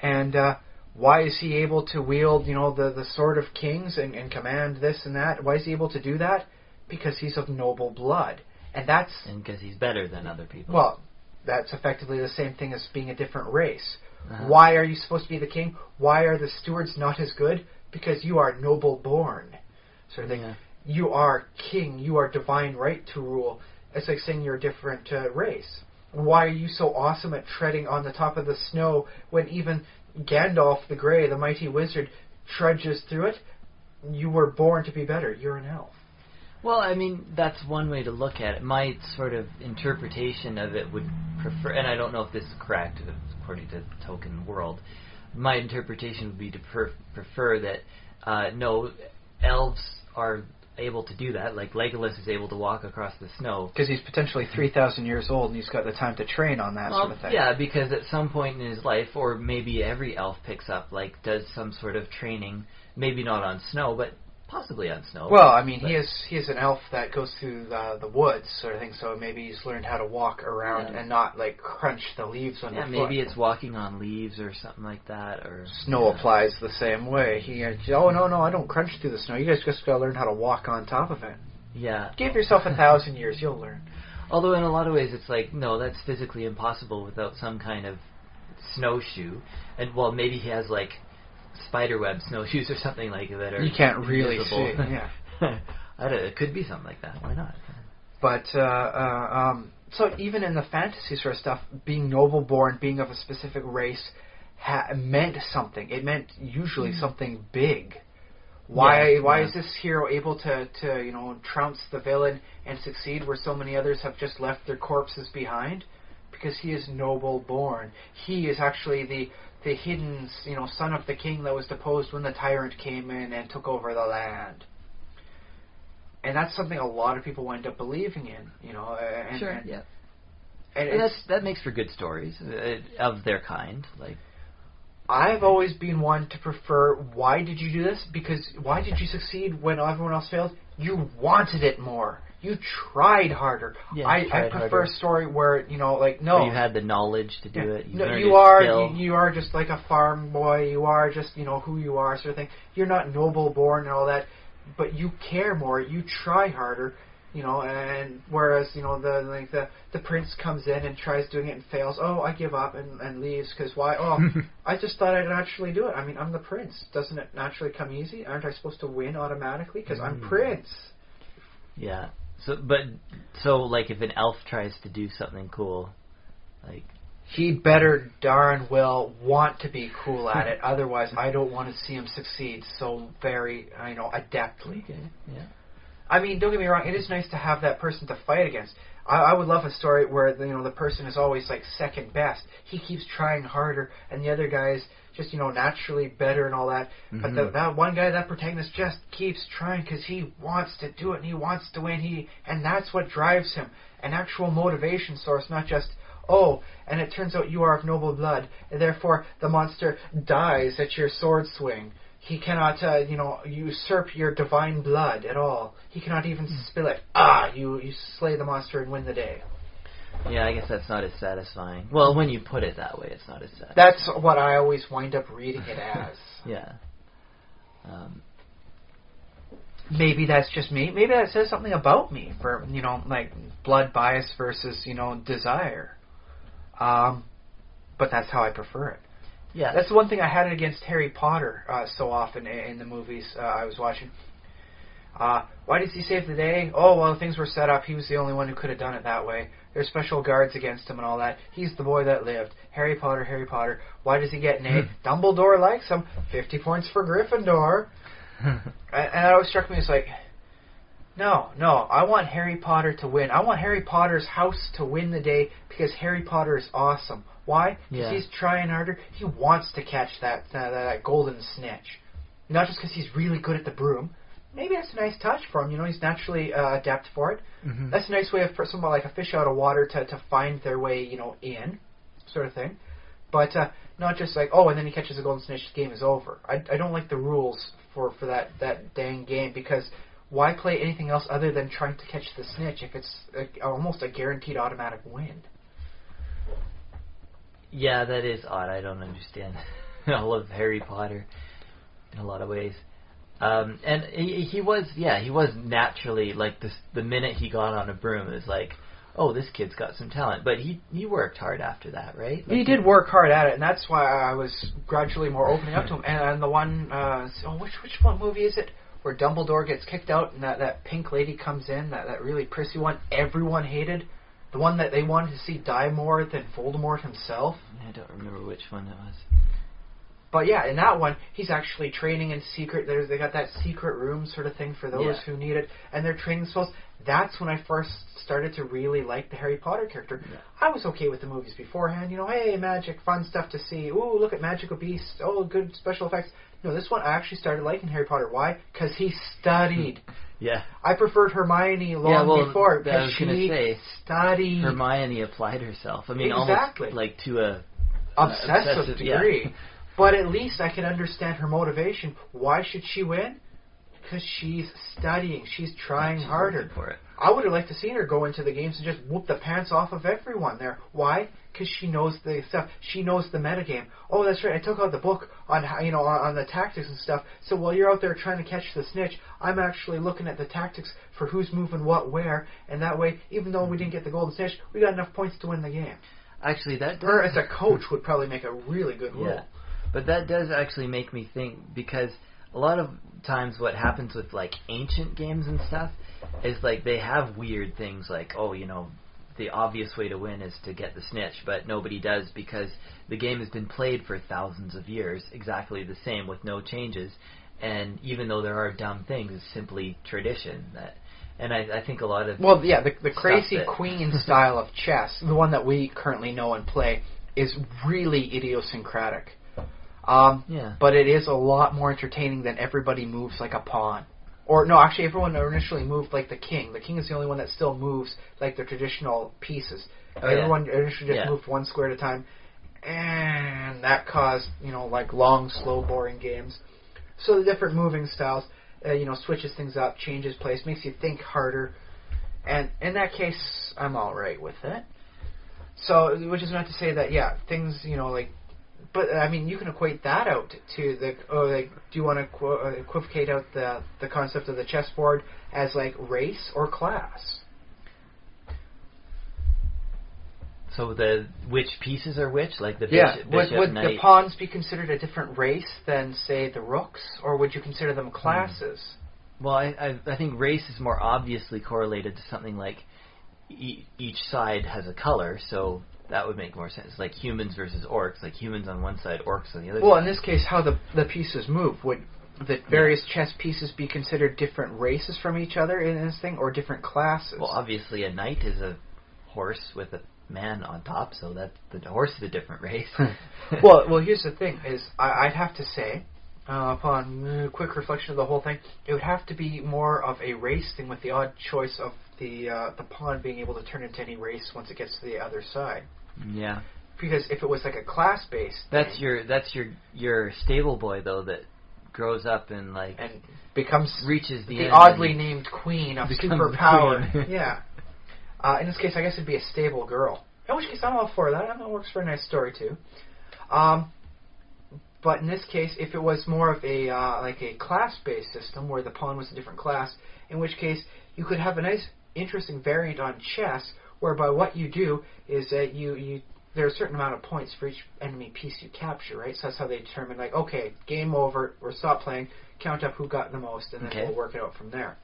And uh, why is he able to wield, you know, the the sword of kings and, and command this and that? Why is he able to do that? Because he's of noble blood, and that's and because he's better than other people. well, that's effectively the same thing as being a different race. Uh-huh. Why are you supposed to be the king? Why are the stewards not as good? Because you are noble born. Sort of thing. Yeah. You are king. You are divine right to rule. It's like saying you're a different uh, race. Why are you so awesome at treading on the top of the snow when even Gandalf the Grey, the mighty wizard, trudges through it? You were born to be better. You're an elf. Well, I mean, that's one way to look at it. My sort of interpretation of it would prefer, and I don't know if this is correct according to Tolkien World. My interpretation would be to prefer that uh, no, elves are able to do that. Like Legolas is able to walk across the snow. Because he's potentially 3,000 years old and he's got the time to train on that Well, sort of thing. yeah, because at some point in his life, or maybe every elf picks up, like does some sort of training. Maybe not on snow, but possibly on snow. Well, I mean, But- he is he is an elf that goes through the, the woods, sort of thing. So maybe he's learned how to walk around Yeah. and not like crunch the leaves on. yeah, maybe it's walking on leaves or something like that, or snow yeah. applies the same way. He, oh no, no, I don't crunch through the snow. You guys just gotta learn how to walk on top of it. Yeah. Give yourself a thousand years, you'll learn. Although in a lot of ways it's like no, that's physically impossible without some kind of snowshoe. And well, maybe he has like spiderweb snowshoes or something like that. Are You can't really invisible. see, yeah. I don't, it could be something like that. Why not? But uh, uh, um, so even in the fantasy sort of stuff, being noble born, being of a specific race, ha- meant something. It meant usually something big. Why. Yeah, why yeah. is this hero able to, to you know trounce the villain and succeed where so many others have just left their corpses behind? Because he is noble born. He is actually the the hidden you know son of the king that was deposed when the tyrant came in and took over the land. And that's something a lot of people wind up believing in, you know. And, sure. and, yeah. and And that's that makes for good stories uh, of their kind. Like I've always been one to prefer. Why did you do this? Because why did you succeed when everyone else failed? You wanted it more. You tried harder. Yeah, I, you I prefer harder. a story where you know, like no, where you had the knowledge to do Yeah. it. You no, you are you, you are just like a farm boy. You are just you know who you are, sort of thing. You're not noble born and all that, but you care more. You try harder. You know, and whereas you know the like the the prince comes in and tries doing it and fails. Oh, I give up and and leaves because why? Oh, I just thought I'd naturally do it. I mean, I'm the prince. Doesn't it naturally come easy? Aren't I supposed to win automatically because I'm Mm. prince? Yeah. So, but so like if an elf tries to do something cool, like He better darn well want to be cool at it. Otherwise, I don't want to see him succeed so very, you know, adeptly. okay, yeah, I mean, don't get me wrong. It is nice to have that person to fight against. I, I would love a story where you know the person is always like second best. He keeps trying harder, and the other guy's just you know naturally better and all that. But the, Mhm. that one guy, that protagonist, just keeps trying because he wants to do it and he wants to win. He and that's what drives him. An actual motivation source, not just oh, and it turns out you are of noble blood, and therefore the monster dies at your sword swing. He cannot, uh, you know, usurp your divine blood at all. He cannot even spill it. Ah, you you slay the monster and win the day. Yeah. I guess that's not as satisfying. Well, when you put it that way, it's not as satisfying. That's what I always wind up reading it as. yeah. Um, maybe that's just me. Maybe that says something about me for you know like blood bias versus you know desire. Um, but that's how I prefer it. Yeah. That's the one thing I had against Harry Potter uh, so often in, the movies uh, I was watching. Uh, why does he save the day? Oh, well, things were set up. He was the only one who could have done it that way. There's special guards against him and all that. He's the boy that lived. Harry Potter, Harry Potter. Why does he get an A? Dumbledore likes him. 50 points for Gryffindor. and, that always struck me as like, no, no, I want Harry Potter to win. I want Harry Potter's house to win the day because Harry Potter is awesome. Why? Because Yeah. he's trying harder. He wants to catch that uh, that golden snitch, not just because he's really good at the broom. Maybe that's a nice touch for him. You know, he's naturally uh, adept for it. Mhm. That's a nice way of for someone like a fish out of water to to find their way, you know, in, sort of thing. But uh, not just like oh, and then he catches a golden snitch. The game is over. I I don't like the rules for for that that dang game because why play anything else other than trying to catch the snitch if it's uh, almost a guaranteed automatic win? Yeah, that is odd. I don't understand all of Harry Potter in a lot of ways. Um, and he, he was, yeah, he was naturally like this. The minute he got on a broom, it was like, oh, this kid's got some talent. But he he worked hard after that, right? Like he did work hard at it, and that's why I was gradually more opening up to him. And, and the one, uh, oh, which which one movie is it where Dumbledore gets kicked out and that that pink lady comes in, that that really prissy one, everyone hated, the one that they wanted to see die more than Voldemort himself. I don't remember which one it was. But yeah, in that one, he's actually training in secret. There's they got that secret room sort of thing for those Yeah. who need it, and they're training spells. That's when I first started to really like the Harry Potter character. Yeah. I was okay with the movies beforehand. You know, hey, magic, fun stuff to see. Ooh, look at magical beasts. Oh, good special effects. No, this one I actually started liking Harry Potter. Why? Because he studied. Hmm. Yeah, I preferred Hermione long Yeah, well, before because she say, studied Hermione applied herself. I mean, Exactly. almost like to a obsessive, obsessive, yeah. But at least I can understand her motivation. Why should she win? Because she's studying. She's trying she's harder. for it. I would have liked to seen her go into the games and just whoop the pants off of everyone there. Why? Because she knows the stuff. She knows the metagame. Oh, that's right. I took out the book on how you know on, on the tactics and stuff. So while you're out there trying to catch the snitch, I'm actually looking at the tactics for who's moving what where, and that way, even though we didn't get the golden snitch, we got enough points to win the game. Actually, that Her does, as a coach would probably make a really good rule. Yeah. But that does actually make me think because a lot of times what happens with like ancient games and stuff is like they have weird things like oh you know the obvious way to win is to get the snitch but nobody does because the game has been played for thousands of years exactly the same with no changes and even though there are dumb things it's simply tradition that and I, I think a lot of Well, yeah, the, the crazy queen style of chess, the one that we currently know and play, is really idiosyncratic. Um, yeah but it is a lot more entertaining than everybody moves like a pawn. Or no, actually, everyone initially moved like the king. The king is the only one that still moves like the traditional pieces. Oh, yeah. everyone initially just Yeah. moved one square at a time, and that caused you know like long, slow, boring games. So the different moving styles, uh, you know, switches things up, changes place, makes you think harder, and in that case, I'm all right with it. So, which is not to say that yeah, things you know like but I mean, you can equate that out to the. Oh, like, do you want to equ- uh, equivocate out the the concept of the chessboard as like race or class? so the which pieces are which like the Yeah. bishop, Would, bishop would the knight pawns be considered a different race than say the rooks, or would you consider them classes? Well, I, I I think race is more obviously correlated to something like e- each side has a color, so that would make more sense. Like humans versus orcs, like humans on one side, orcs on the other. Well, side. in this case, how the the pieces move would the various chess pieces be considered different races from each other in this thing, or different classes? well, obviously a knight is a horse with a man on top, so that the horse is a different race. well, well, here's the thing: is I, I'd have to say, uh, upon uh, quick reflection of the whole thing, it would have to be more of a race thing, with the odd choice of the uh, the pawn being able to turn into any race once it gets to the other side. Yeah, Because if it was like a class based, that's your that's your your stable boy though that grows up and like and becomes reaches the, the oddly named queen of superpower. queen. yeah. Uh, in this case, I guess it'd be a stable girl. In which case, I'm all for that. That works for a nice story too. Um, but in this case, if it was more of a uh, like a class-based system where the pawn was a different class, in which case you could have a nice, interesting variant on chess, whereby what you do is that you you there's a certain amount of points for each enemy piece you capture, right? So that's how they determine, like, okay, game over, or stop playing, count up who got the most, and then Okay. we'll work it out from there.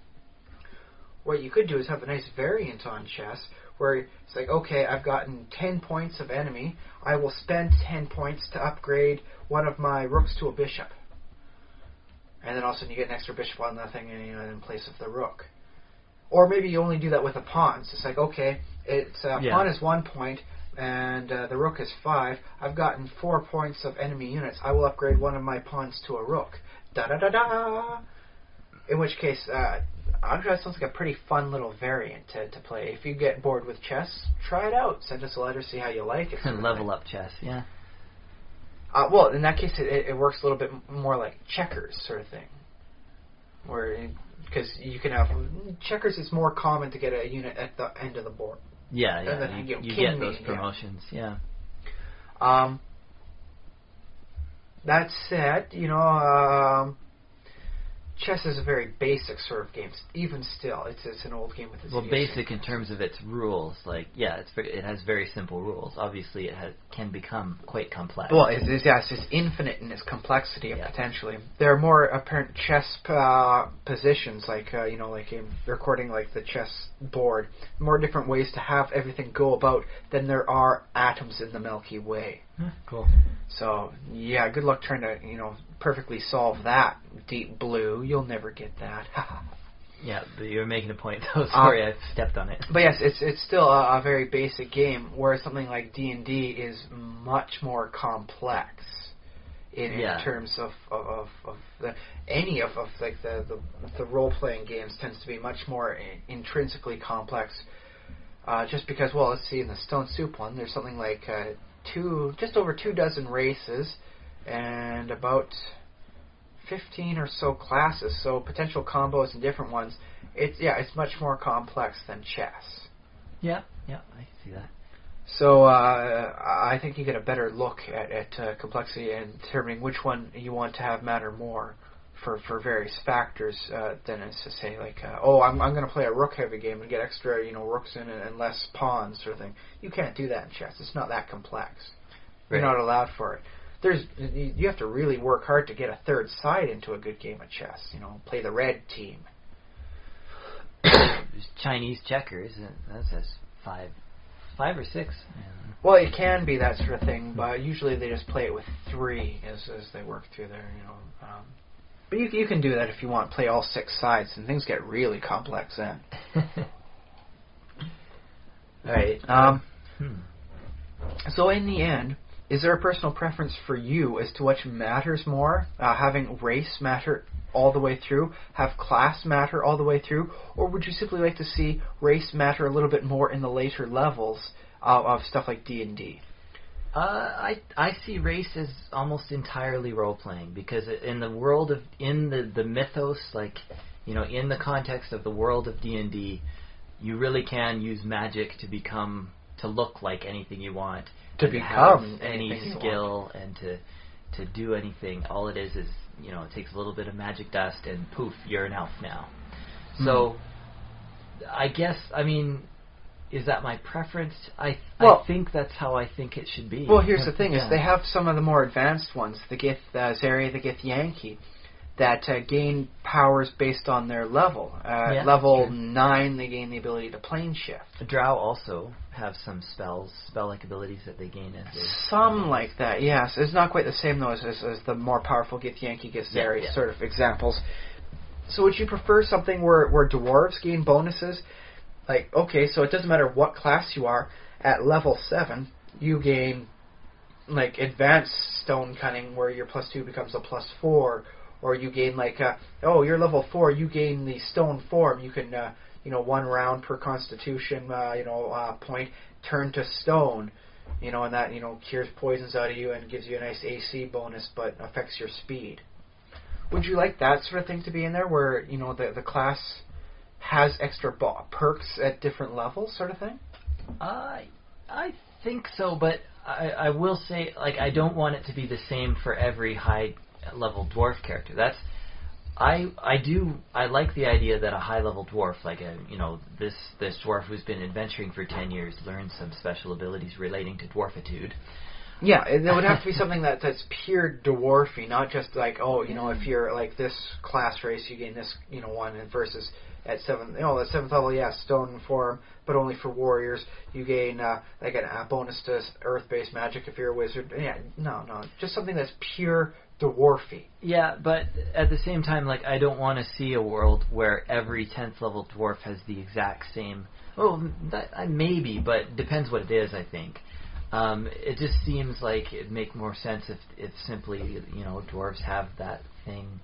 What you could do is have a nice variant on chess where it's like, okay, I've gotten 10 points of enemy. I will spend 10 points to upgrade one of my rooks to a bishop. And then all of a sudden you get an extra bishop on nothing thing you know, in place of the rook. Or maybe you only do that with a pawn. So it's like, okay, it's uh, Yeah. pawn is one point, and uh, the rook is five. I've gotten four points of enemy units. I will upgrade one of my pawns to a rook. Da da da da. In which case, uh, that sounds like a pretty fun little variant to, to play. If you get bored with chess, try it out. Send us a letter, see how you like it. of Level up chess, yeah. Uh, well, in that case, it, it, it works a little bit more like checkers sort of thing, where because you can have checkers is more common to get a unit at the end of the board. Yeah, yeah. You, you get those me, yeah. promotions, yeah. Um, that said, you know, um, chess is a very basic sort of game. Even still, it's it's an old game with its Well, basic in terms of its rules, like yeah, it's very, it has very simple rules. Obviously, it has can become quite complex. Well, it's, it's, yes, it's infinite in its complexity Yeah. potentially. There are more apparent chess uh, positions, like uh, you know, like in recording like the chess board. More different ways to have everything go about than there are atoms in the Milky Way. Cool. So yeah, good luck trying to you know perfectly solve that. Deep blue, you'll never get that. Yeah, but you're making a point. though. sorry, I stepped on it. But yes, it's it's still a, a very basic game, whereas something like D and D is much more complex in, Yeah. in terms of of, of, of the, any of, of like the the, the role playing games tends to be much more in, intrinsically complex. Uh, just because, well, let's see, in the Stone Soup one, there's something like uh, two, just over two dozen races, and about 15 or so classes, so potential combos and different ones. It's yeah, it's much more complex than chess. Yeah, yeah, I see that. So uh, I think you get a better look at, at uh, complexity and determining which one you want to have matter more for, for various factors uh, than it's to say like, uh, oh, I'm I'm going to play a rook heavy game and get extra you know rooks in and, and less pawns sort of thing. You can't do that in chess. It's not that complex. You're not allowed for it. There's you you have to really work hard to get a third side into a good game of chess. You know, play the red team. There's Chinese checkers. That says five, five or six. Yeah. Well, it can be that sort of thing, but usually they just play it with three as as they work through their, you know. Um, but you you can do that if you want. Play all six sides, and things get really complex then. All right. Um, Hmm. so in the end, is there a personal preference for you as to which matters more? Uh, having race matter all the way through, have class matter all the way through, or would you simply like to see race matter a little bit more in the later levels of, of stuff like D and D? Uh, I I see race as almost entirely role playing because in the world of in the the mythos, like you know, in the context of the world of D and D, you really can use magic to become to look like anything you want, To become any skill and to to do anything. All it is is you know, it takes a little bit of magic dust and poof, you're an elf now. So, I guess I mean. Is that my preference? I Well- I think that's how I think it should be. Well, here's the thing: Yeah. is they have some of the more advanced ones, the Gith uh, Zeri, the Githyanki, that uh, gain powers based on their level. Uh, Yeah, level nine, they gain the ability to plane shift. The Drow also have some spells, spell-like abilities that they gain as they. Some like that, yes. It's not quite the same though as, as, as the more powerful Githyanki, Gith Yeah, yeah. sort of examples. So would you prefer something where where dwarves gain bonuses? Like, okay, so it doesn't matter what class you are. At level seven, you gain like advanced stone cunning, where your plus two becomes a plus four, or you gain like uh oh you're level four, you gain the stone form. You can uh, you know one round per constitution uh, you know uh, point turn to stone. You know, and that you know cures poisons out of you and gives you a nice AC bonus, but affects your speed. Would you like that sort of thing to be in there, where you know the the class has extra bo- perks at different levels, sort of thing? I I think so, but I, I will say, like, I don't want it to be the same for every high level dwarf character. That's I I do I like the idea that a high level dwarf, like a you know this this dwarf who's been adventuring for ten years, learns some special abilities relating to dwarfitude. Yeah, it, it would have to be something that that's pure dwarfy, not just like oh, you know, if mm-hmm. you're like this class race, you gain this, you know, one, and versus at seventh, you know, at seventh level, yeah, stone form, but only for warriors. You gain uh, like an, bonus to earth-based magic if you're a wizard. Yeah, no, no, just something that's pure dwarfy. Yeah, but at the same time, like I don't want to see a world where every tenth level dwarf has the exact same. Oh, that uh, maybe, but depends what it is. I think. Um, it just seems like it'd make more sense if, if simply you know dwarves have that thing,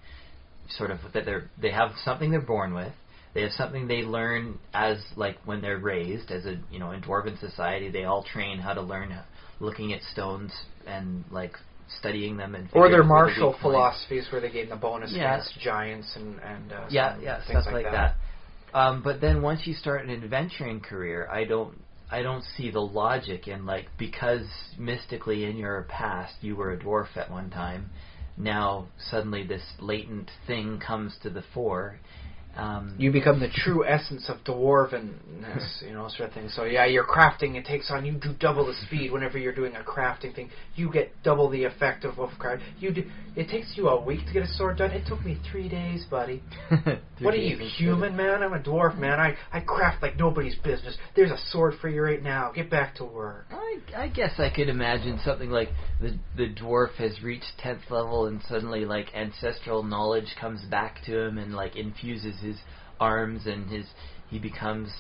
sort of that they're they have something they're born with. They have something they learn as like when they're raised as a you know in dwarven society they all train how to learn looking at stones and like studying them and or their martial philosophies where they gain the bonus Yeah. against giants and and uh, yeah, yeah, things stuff like, like that. Um, but then once you start an adventuring career, I don't, I don't see the logic in like because mystically in your past you were a dwarf at one time, now suddenly this latent thing comes to the fore. Um, You become the true essence of dwarvenness, you know, sort of thing. So yeah, your crafting it takes on you do double the speed whenever you're doing a crafting thing. You get double the effect of of craft. You do. It takes you a week to get a sword done. It took me three days, buddy. What are you, human, man? I'm a dwarf, man. I I craft like nobody's business. There's a sword for you right now. Get back to work. I, I guess I could imagine something like the the dwarf has reached tenth level and suddenly like ancestral knowledge comes back to him and like infuses his arms and his he becomes.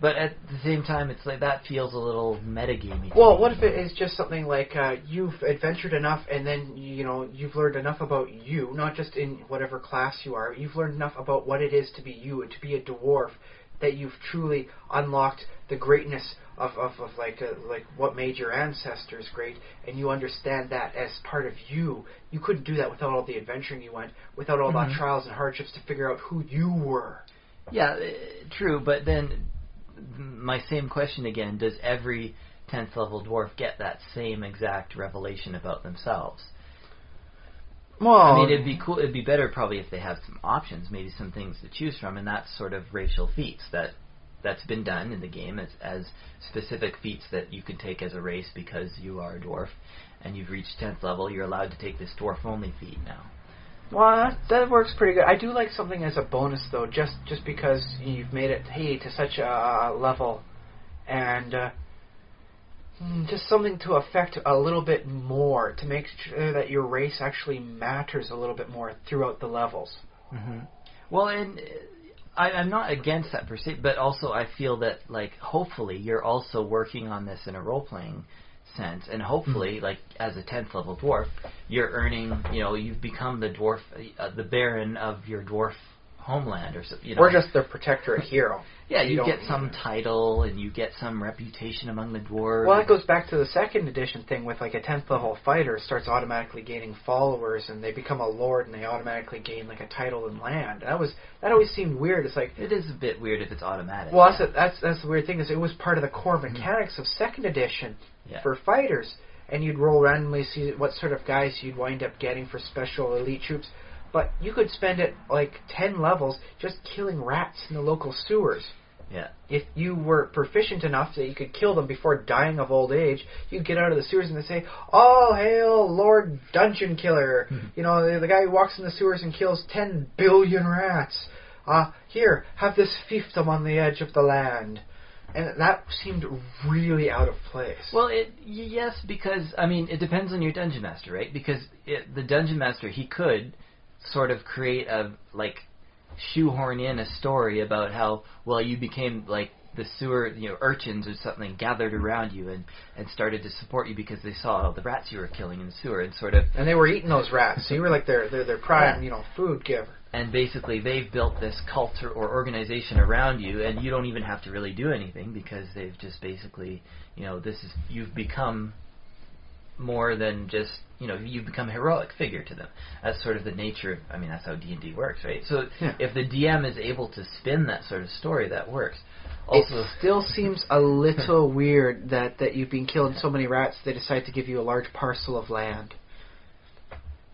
But at the same time, it's like that feels a little metagamey. Well, what if it is just something like uh, you've adventured enough, and then you know you've learned enough about you, not just in whatever class you are. You've learned enough about what it is to be you and to be a dwarf that you've truly unlocked the greatness of, of, of like uh, like what made your ancestors great, and you understand that as part of you. You couldn't do that without all the adventuring you went, without all Mhm. the trials and hardships to figure out who you were. Yeah, uh, true. But then my same question again: Does every tenth level dwarf get that same exact revelation about themselves? Well, I mean, it'd be cool. It'd be better probably if they have some options, maybe some things to choose from, and that's sort of racial feats that that's been done in the game as as specific feats that you can take as a race because you are a dwarf and you've reached tenth level. You're allowed to take this dwarf only feat now. Well, that, that works pretty good. I do like something as a bonus though, just just because you've made it hey to such a level, and uh, mm, just something to affect a little bit more to make sure that your race actually matters a little bit more throughout the levels. Mm-hmm. Well, and uh, I, I'm not against that per se, but also I feel that like hopefully you're also working on this in a role playing sense, and hopefully like as a tenth level dwarf, you're earning. You know, you've become the dwarf, uh, the baron of your dwarf homeland, or you know. Or just the protectorate hero. yeah, you you, get some title and you get some reputation among the dwarves. Well, that goes back to the second edition thing with like a tenth level fighter starts automatically gaining followers, and they become a lord, and they automatically gain like a title and land. That was that always seemed weird. It's like It is a bit weird if it's automatic. Well, yeah. that's, that's that's the weird thing is it was part of the core mm-hmm. mechanics of second edition Yeah. for fighters, and you'd roll randomly see what sort of guys you'd wind up getting for special elite troops. But you could spend it like ten levels just killing rats in the local sewers. Yeah. If you were proficient enough that you could kill them before dying of old age, you'd get out of the sewers and they'd say, "All hail Lord Dungeon Killer!" You know, the, the guy who walks in the sewers and kills ten billion rats. Uh, here, have this fiefdom on the edge of the land. And that seemed really out of place. Well, it yes, because I mean, it depends on your dungeon master, right? Because it, the dungeon master he could sort of create a like shoehorn in a story about how well you became like the sewer, you know, urchins or something gathered around you and and started to support you because they saw all the rats you were killing in the sewer and sort of and they were eating those rats, so you were like their their, their prime, Yeah. you know, food giver. and basically they've built this cult or, or organization around you and you don't even have to really do anything because they've just basically you know this is you've become more than just you know you become a heroic figure to them. That's sort of the nature. Of, I mean, that's how D and D works, right? So Yeah. if the DM is able to spin that sort of story, that works. Also, it still seems a little weird that that you've been killing so many rats. They decide to give you a large parcel of land,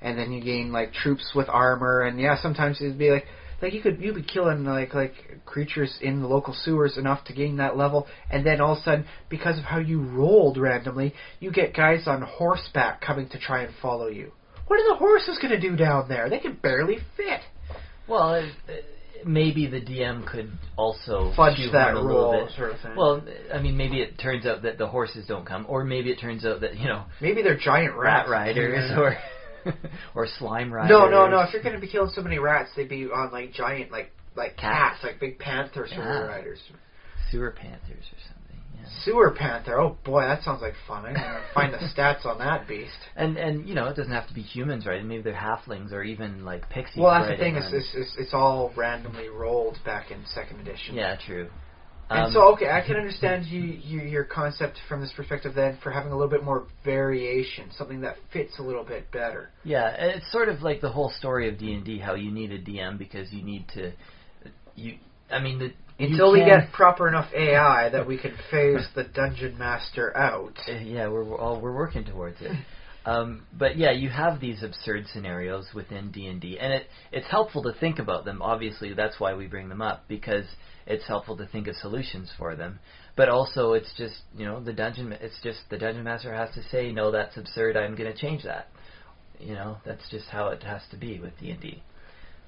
and then you gain like troops with armor. And yeah, sometimes it'd be like like you could you'd be killing like like creatures in the local sewers enough to gain that level, and then all of a sudden, because of how you rolled randomly, you get guys on horseback coming to try and follow you. What are the horses going to do down there? They can barely fit. well, it, it- maybe the DM could also Fudge that a little bit. sort of thing. Well, I mean, maybe it turns out that the horses don't come, or maybe it turns out that you know maybe they're giant rat riders or or slime riders. No, no, no. If you're going to be killing so many rats, they'd be on like giant, like like cats, Cats. like big panther sort Yeah. riders. sewer panthers or something. Yeah. Sewer panther. Oh boy, that sounds like fun. I'm gonna find the stats on that beast. And and you know it doesn't have to be humans, right? Maybe they're halflings or even like pixies. Well, that's the thing. Is, is, is it's all randomly rolled back in second edition. yeah, true. And Um, so, okay, I can understand you, you, your concept from this perspective then for having a little bit more variation, something that fits a little bit better. Yeah, it's sort of like the whole story of D and D. How you need a DM because you need to. You, I mean, the, Until we get proper enough AI that we can phase the dungeon master out. Uh, yeah, we're we're all we're working towards it. Um, but yeah, you have these absurd scenarios within D and D, and it it's helpful to think about them. Obviously, that's why we bring them up because it's helpful to think of solutions for them. But also, it's just you know the dungeon. It's just the dungeon master has to say, no, that's absurd. I'm going to change that. You know, that's just how it has to be with D and D.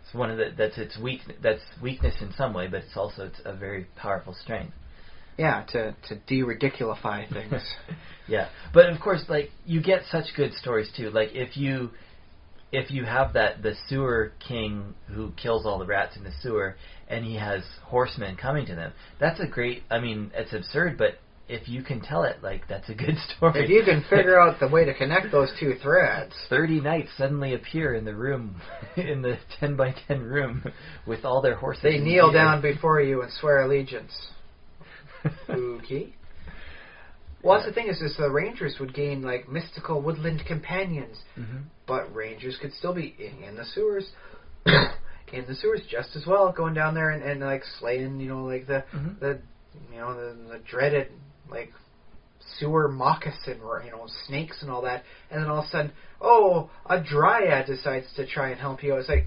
It's one of the that's its weak that's weakness in some way, but it's also it's a very powerful strength. Yeah, to to de-ridiculify things. yeah, but of course, like you get such good stories too. Like if you if you have that the sewer king who kills all the rats in the sewer, and he has horsemen coming to them, that's a great. I mean, it's absurd, but if you can tell it, like that's a good story. if you can figure out the way to connect those two threads, Thirty knights suddenly appear in the room, in the ten by ten room, with all their horses. they kneel gear. down before you and swear allegiance. Okay. Well, that's the thing is, is the rangers would gain like mystical woodland companions, Mhm. but rangers could still be in, in the sewers, in the sewers just as well, going down there and, and like slaying, you know, like the Mhm. the you know the, the dreaded like sewer moccasin, or you know, snakes and all that, and then all of a sudden, oh, a dryad decides to try and help you. It's like,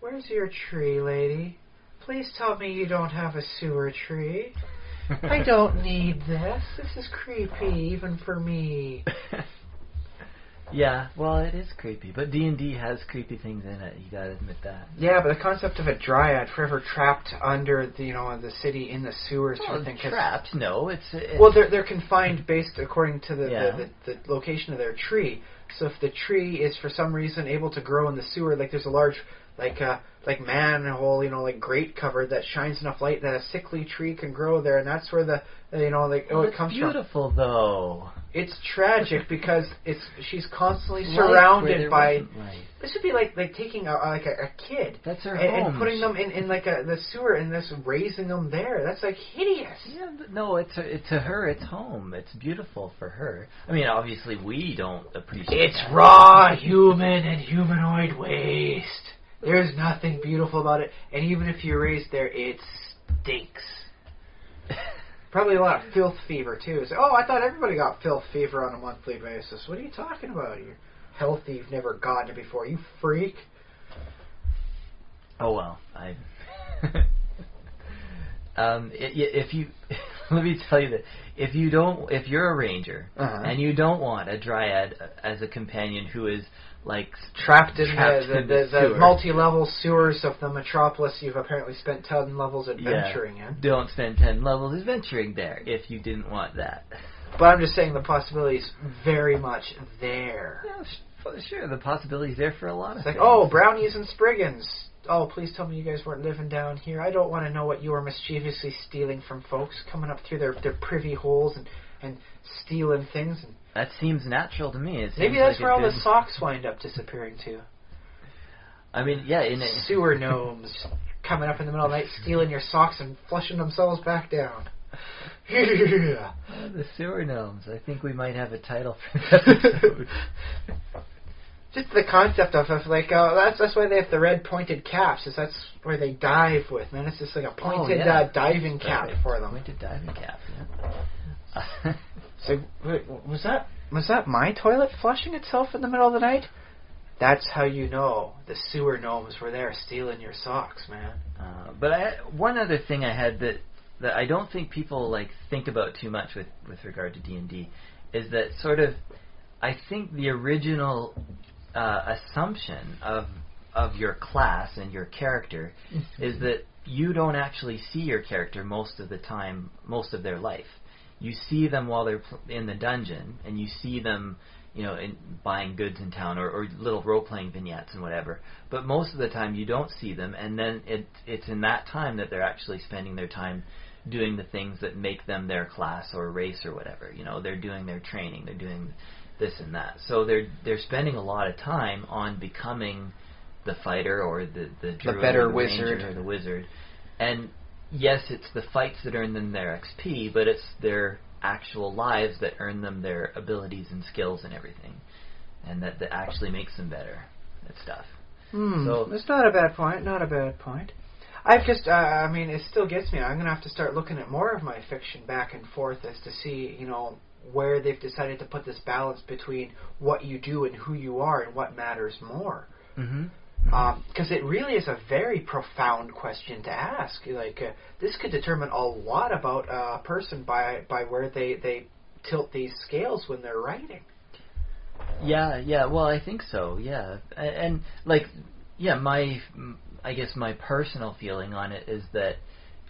where's your tree, lady? Please tell me you don't have a sewer tree. I don't need this. This is creepy, even for me. yeah, well, it is creepy, but D and D has creepy things in it. You gotta admit that. Yeah, but the concept of a dryad forever trapped under the you know the city in the sewers sort Well, of thing. 'cause- trapped? No, it's, it's Well, they're they're confined based according to the, Yeah. the, the the location of their tree. So if the tree is for some reason able to grow in the sewer, like there's a large like uh like manhole, you know, like grate covered that shines enough light that a sickly tree can grow there, and that's where the uh, you know like oh Well, it comes from. beautiful though. It's tragic because it's she's constantly Light surrounded by. This would be like like taking a, like a, a kid That's her and, home. and putting them in, in like a the sewer and this raising them there. That's like hideous. Yeah, no, it's it, to her. It's home. It's beautiful for her. I mean, obviously, we don't appreciate. It's that. raw human and humanoid waste. There's nothing beautiful about it, and even if you're raised there, it stinks. Probably a lot of filth fever too. So, oh, I thought everybody got filth fever on a monthly basis. What are you talking about? You're healthy. You've never gotten it before. You freak. Oh well, I. um, if you, let me tell you that if you don't, if you're a ranger Uh-huh. and you don't want a dryad as a companion who is like Trapped in Trapped the, in the, the the, multi-level sewers of the metropolis you've apparently spent ten levels yeah, adventuring in. don't spend ten levels adventuring there if you didn't want that. But I'm just saying the possibility's very much there. Yeah, sure, the possibilities there for a lot of It's like, things. oh, brownies and Spriggans. Oh, please tell me you guys weren't living down here. I don't want to know what you were mischievously stealing from folks, coming up through their, their privy holes and, and stealing things. And that seems natural to me. It maybe that's like where all the socks wind up disappearing to. I mean, yeah, in Sewer gnomes coming up in the middle of the night, stealing your socks and flushing themselves back down. yeah. Uh, the sewer gnomes. I think we might have a title for that. Just the concept of, of like uh, that's that's why they have the red pointed caps. Is that's where they dive with, man. It's just like a pointed Oh, yeah. uh, diving cap Perfect. for them. Pointed diving cap. Yeah. So wait, was that was that my toilet flushing itself in the middle of the night? That's how you know the sewer gnomes were there stealing your socks, man. Uh, but I, one other thing I had that that I don't think people like think about too much with with regard to D and D is that sort of I think the original uh, assumption of of your class and your character is that you don't actually see your character most of the time, most of their life. You see them while they're in the dungeon, and you see them, you know, in buying goods in town or, or little role playing vignettes and whatever. But most of the time, you don't see them, and then it it's in that time that they're actually spending their time doing the things that make them their class or race or whatever. You know, they're doing their training, they're doing this and that. So they're they're spending a lot of time on becoming the fighter or the the, druid better or the wizard. or the wizard. And yes, it's the fights that earn them their XP, but it's their actual lives that earn them their abilities and skills and everything, and that that actually makes them better at stuff. Hmm. So- it's not a bad point. Not a bad point. I've just, uh, I mean, it still gets me. I'm gonna have to start looking at more of my fiction back and forth as to see, you know, where they've decided to put this balance between what you do and who you are and what matters more. Mm-hmm. Because it really is a very profound question to ask. Like uh, this could determine a lot about a person by by where they they tilt these scales when they're writing. Yeah, yeah. Well, I think so. Yeah, A- and, like, yeah, my, I guess my personal feeling on it is that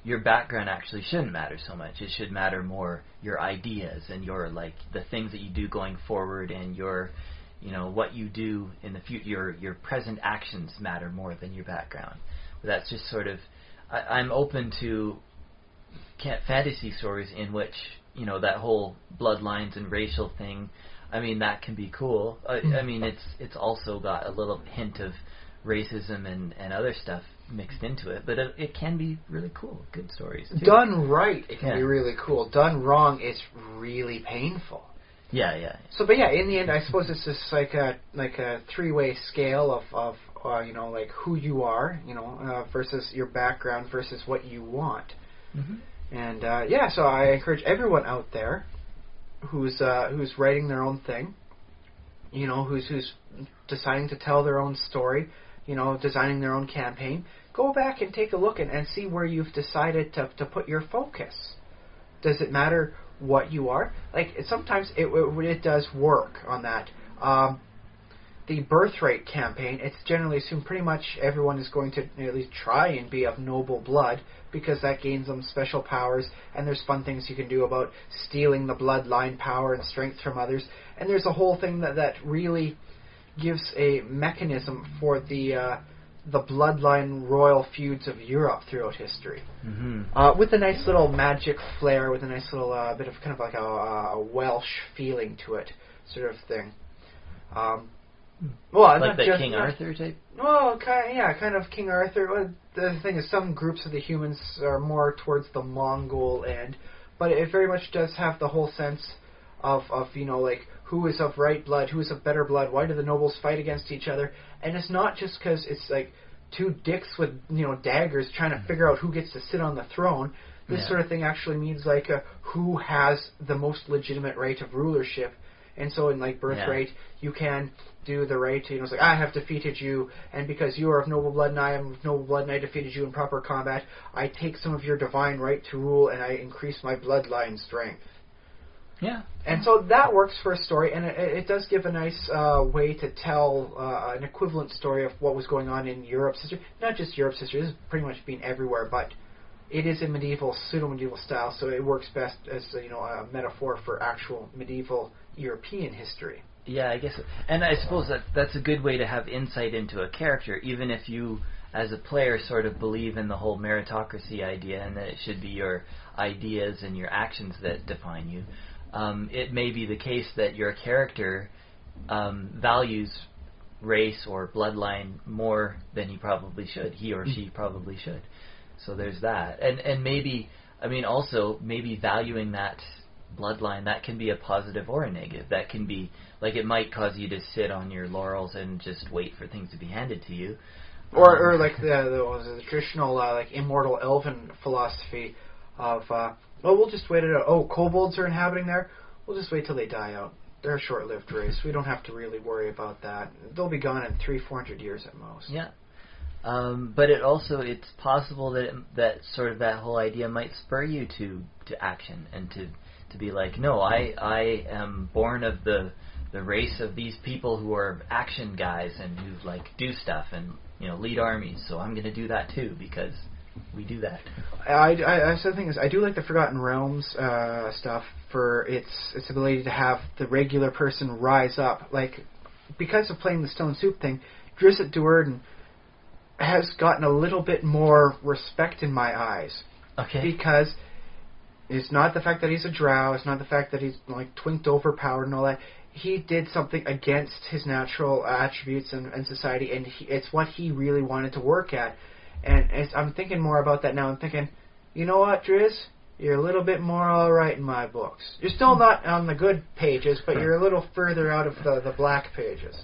your background actually shouldn't matter so much. It should matter more your ideas and your like the things that you do going forward and your, you know, what you do in the future. Your your present actions matter more than your background. But that's just sort of. I, I'm open to fantasy stories in which you know that whole bloodlines and racial thing. I mean that can be cool. I, I mm-hmm. mean it's it's also got a little hint of racism and and other stuff mixed into it, but it, it can be really cool. Good stories. Too. Done right, it can Yeah. be really cool. Done wrong, it's really painful. Yeah, yeah. So, but yeah, in the end, I suppose it's just like a like a three way scale of of uh, you know like who you are, you know, uh, versus your background versus what you want. Mm-hmm. And uh, yeah, so I encourage everyone out there who's uh, who's writing their own thing, you know, who's who's deciding to tell their own story, you know, designing their own campaign, go back and take a look and, and see where you've decided to to put your focus. Does it matter what you are? Like it- sometimes it it, it does work on that. Um, the birthright campaign, it's generally assumed pretty much everyone is going to at least try and be of noble blood because that gains them special powers, and there's fun things you can do about stealing the bloodline power and strength from others. And there's a whole thing that that really gives a mechanism for the uh, the bloodline royal feuds of Europe throughout history Mm-hmm. uh, with a nice little magic flair, with a nice little uh, bit of kind of like a, a Welsh feeling to it, sort of thing. Um, well, Like the King Arthur type. Well, kind yeah, kind of King Arthur. Well, the thing is, some groups of the humans are more towards the Mongol end, but it very much does have the whole sense of of you know like who is of right blood, who is of better blood. Why do the nobles fight against each other? And it's not just because it's like two dicks with you know daggers trying to figure out who gets to sit on the throne. This Yeah. sort of thing actually means like uh, who has the most legitimate right of rulership. And so in like birthright, you can do the right. You know, it's like I have defeated you, and because you are of noble blood and I am of noble blood and I defeated you in proper combat, I take some of your divine right to rule and I increase my bloodline strength. Yeah. And so that works for a story, and it, it does give a nice uh, way to tell uh, an equivalent story of what was going on in Europe's history. Not just Europe's history, this is pretty much been everywhere, but it is in medieval, pseudo-medieval style, so it works best as you know a metaphor for actual medieval European history. Yeah, I guess, and I suppose that that's a good way to have insight into a character, even if you, as a player, sort of believe in the whole meritocracy idea and that it should be your ideas and your actions that define you. Um, it may be the case that your character um, values race or bloodline more than he probably should. He or she probably should. So there's that, and and maybe I mean, also maybe valuing that bloodline that can be a positive or a negative. That can be like it might cause you to sit on your laurels and just wait for things to be handed to you. Or, Um, or like the the, the traditional uh, like immortal elven philosophy of uh, oh we'll just wait it out. Oh, kobolds are inhabiting there. We'll just wait till they die out. They're a short-lived race. We don't have to really worry about that. They'll be gone in three, four hundred years at most. Yeah. Um, but it also it's possible that it, that sort of that whole idea might spur you to to action and to to be like, no, I I am born of the the race of these people who are action guys and who like do stuff and you know lead armies. So I'm going to do that too because we do that. I, I, I so the thing is, I do like the Forgotten Realms uh, stuff for its its ability to have the regular person rise up. Like because of playing the Stone Soup thing, Drizzt Do'Urden has gotten a little bit more respect in my eyes Okay. because it's not the fact that he's a drow, it's not the fact that he's like twinked overpowered and all that. He did something against his natural attributes and, and society, and he, it's what he really wanted to work at. And I'm thinking more about that now. I'm thinking, you know what, Drizzt? You're a little bit more alright in my books. You're still not on the good pages, but you're a little further out of the, the black pages.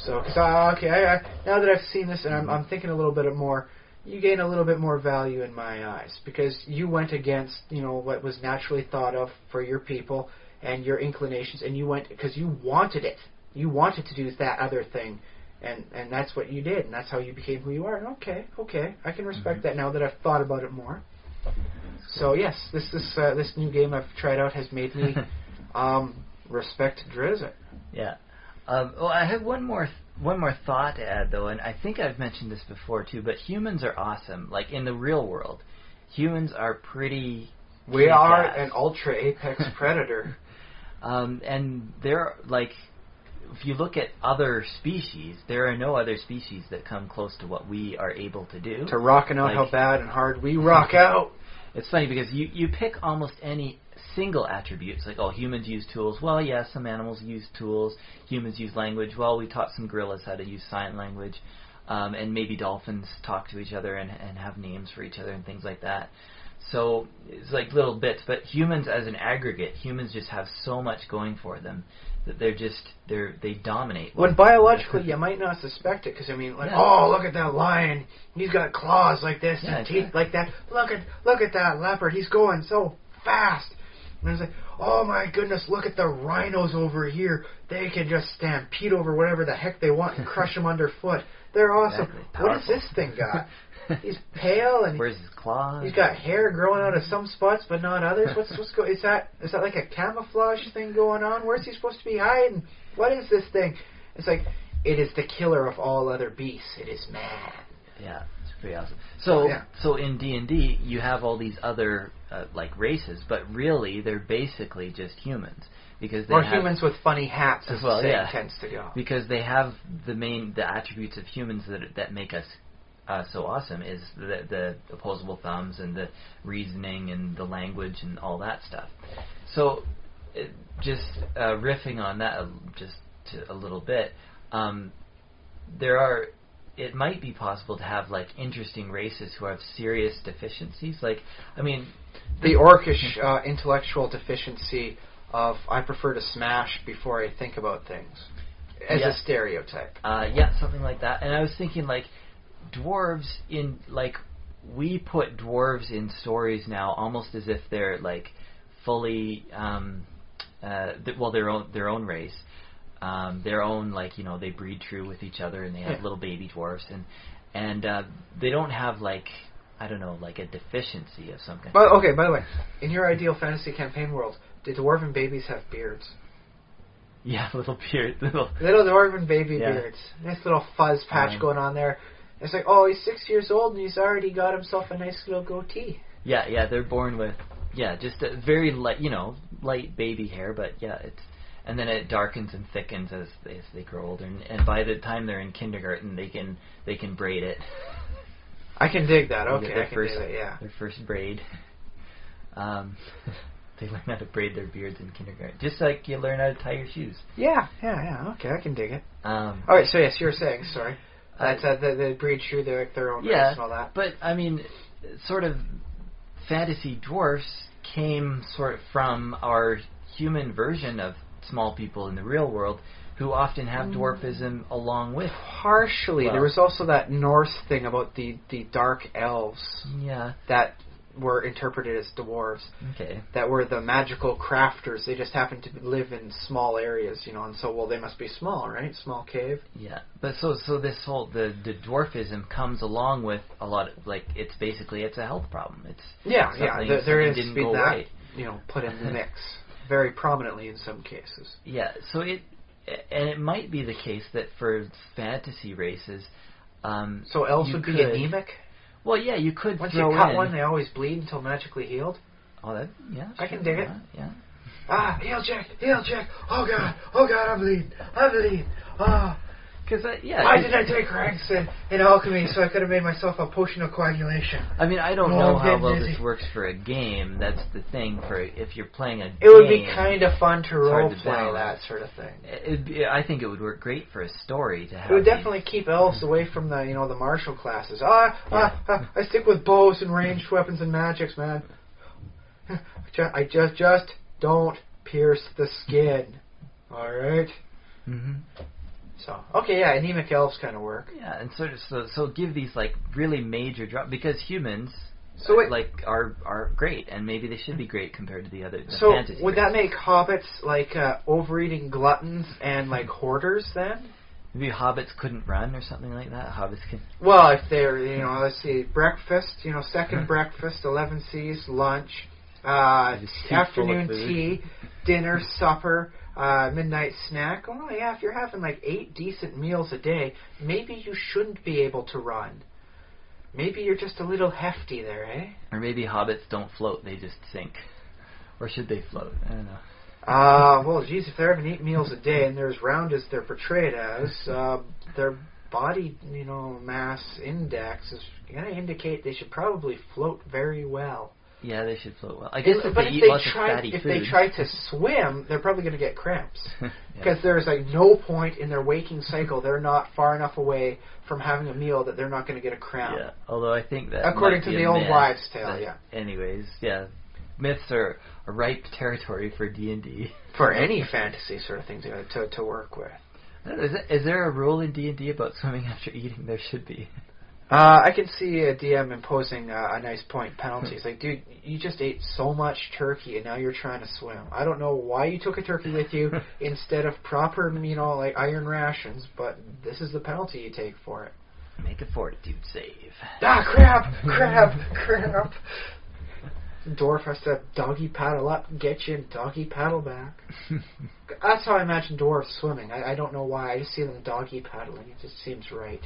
So, cause I, okay, I, I, now that I've seen this and I'm, I'm thinking a little bit more, you gain a little bit more value in my eyes because you went against you know what was naturally thought of for your people and your inclinations, and you went because you wanted it. You wanted to do that other thing, and and that's what you did, and that's how you became who you are. Okay, okay, I can respect that now that I've thought about it more. So yes, this this uh, this new game I've tried out has made me um, respect Drizzt. Yeah. Um, well, I have one more th- one more thought to add though, and I think I've mentioned this before too. But humans are awesome. Like in the real world, humans are pretty. We are kick-ass. an ultra apex predator. Um, and they're like, if you look at other species, there are no other species that come close to what we are able to do. to rocking out Like- how bad and hard we rock out. It's funny because you you pick almost any single attributes like oh humans use tools. Well, yeah, some animals use tools. Humans use language. Well, we taught some gorillas how to use sign language, um, and maybe dolphins talk to each other and and have names for each other and things like that. So it's like little bits, but humans as an aggregate, humans just have so much going for them that they're just they're they dominate. When biologically you might not suspect it, because I mean, like, Yeah. oh, look at that lion. He's got claws like this Yeah, and teeth exactly. like that. Look at look at that leopard. He's going so fast. And it's like, oh my goodness, look at the rhinos over here. They can just stampede over whatever the heck they want and crush them underfoot. They're awesome. Exactly. What does this thing got? He's pale and Where's his claws? He's got hair growing out of some spots, but not others. What's what's go? Is that is that like a camouflage thing going on? Where's he supposed to be hiding? What is this thing? It's like it is the killer of all other beasts. It is man. Yeah, it's pretty awesome. So, Yeah. so in D and D, you have all these other uh, like races, but really they're basically just humans because they Or have, humans with funny hats, as Well, yeah. tends to go. because they have the main the attributes of humans that that make us uh, so awesome is the the opposable thumbs and the reasoning and the language and all that stuff. So, it, just uh, riffing on that just to a little bit, um, there are. It might be possible to have like interesting races who have serious deficiencies. Like, I mean, The orcish uh, intellectual deficiency of I prefer to smash before I think about things, as Yeah. a stereotype. Uh, yeah, something like that. And I was thinking like dwarves in like we put dwarves in stories now almost as if they're like fully um, uh, th- well their own their own race. Um, their own like you know they breed true with each other and they have Yeah. little baby dwarves and and uh, they don't have like I don't know like a deficiency of some kind. But okay, by the way, in your ideal fantasy campaign world, do dwarven babies have beards? yeah, little beard, little Little dwarven baby Yeah. beards. Nice little fuzz patch Um, going on there. It's like, oh, he's six years old and he's already got himself a nice little goatee. Yeah, yeah, they're born with yeah, just a very light, you know, light baby hair, but yeah, it's and then it darkens and thickens as they, as they grow older, and, and by the time they're in kindergarten, they can they can braid it. I can dig that. Okay, get I can first dig that. Yeah. their first braid. Um, they learn how to braid their beards in kindergarten, just like you learn how to tie your shoes. Yeah, yeah, yeah. Okay, I can dig it. Um, All right, so yes, you were saying. Sorry. That's uh, the the breed true their their own race yeah, and all that. but I mean, sort of fantasy dwarfs came sort of from our human version of small people in the real world, who often have Mm. dwarfism along with. Partially, Well- there was also that Norse thing about the the dark elves Yeah. that were interpreted as dwarves. Okay. that were the magical crafters. They just happened to live in small areas, you know, and so well they must be small, right? Small cave. Yeah, but so so this whole the the dwarfism comes along with a lot of like it's basically it's a health problem. It's Yeah, yeah. There, is didn't go that, right. you know, put in the mix very prominently in some cases. yeah. So it and it might be the case that for fantasy races, um, So elves would be anemic. Well, yeah, you could Once throw you cut in. one, they always bleed until magically healed. oh, that yeah. I can sure, dig it. yeah, Yeah. Ah, heal Jack, heal Jack. Oh God, oh God, I'm bleeding, I'm bleeding. Ah, Because uh, yeah. why did I take ranks in, in alchemy so I could have made myself a potion of coagulation? I mean, I don't know how well dizzy. this works for a game. That's the thing. For if you're playing a It would be kind of fun to role to play balance. that sort of thing. It'd be, I think it would work great for a story to have. It would definitely keep elves away from the you know the martial classes. Ah, ah, ah, I stick with bows and ranged weapons and magics, man. I just just don't pierce the skin. All right. Mhm. So okay, yeah, anemic elves kind of work. Yeah, and so so so give these like really major drop because humans So wait, like are are great and maybe they should be great compared to the other the so would that make hobbits like uh, overeating gluttons and like hoarders then? maybe hobbits couldn't run or something like that? Hobbits can Well, if they're you know let's see breakfast, you know second Mhm. breakfast, eleven C's, lunch, uh, Just too full of afternoon tea, dinner, supper, uh, midnight snack. Oh yeah, if you're having like eight decent meals a day, maybe you shouldn't be able to run. Maybe you're just a little hefty there, eh? or maybe hobbits don't float, they just sink. Or should they float? I don't know. Uh, well, geez, if they're having eight meals a day and they're as round as they're portrayed as, uh, their body, you know, mass index is going to indicate they should probably float very well. Yeah, they should float well. I guess if but they if eat they lots try, of fatty if food. they try to swim, they're probably going to get cramps Yeah. because there's like no point in their waking cycle. They're not far enough away from having a meal that they're not going to get a cramp. Yeah, although I think that According to the old myth, wives' tale, yeah. Anyways, yeah, myths are a ripe territory for D and D. For any fantasy sort of thing to to, to work with. Is, it- is there a rule in D and D about swimming after eating? There should be. Uh, I can see a DM imposing uh, a nice point penalty. It's like, dude, you just ate so much turkey and now you're trying to swim. I don't know why you took a turkey with you instead of proper, you know, like iron rations, but this is the penalty you take for it. Make a fortitude save. Ah, crap, crap, crap. Dwarf has to doggy paddle up, get you, and doggy paddle back. That's how I imagine dwarves swimming. I, I don't know why. I just see them doggy paddling. It just seems right.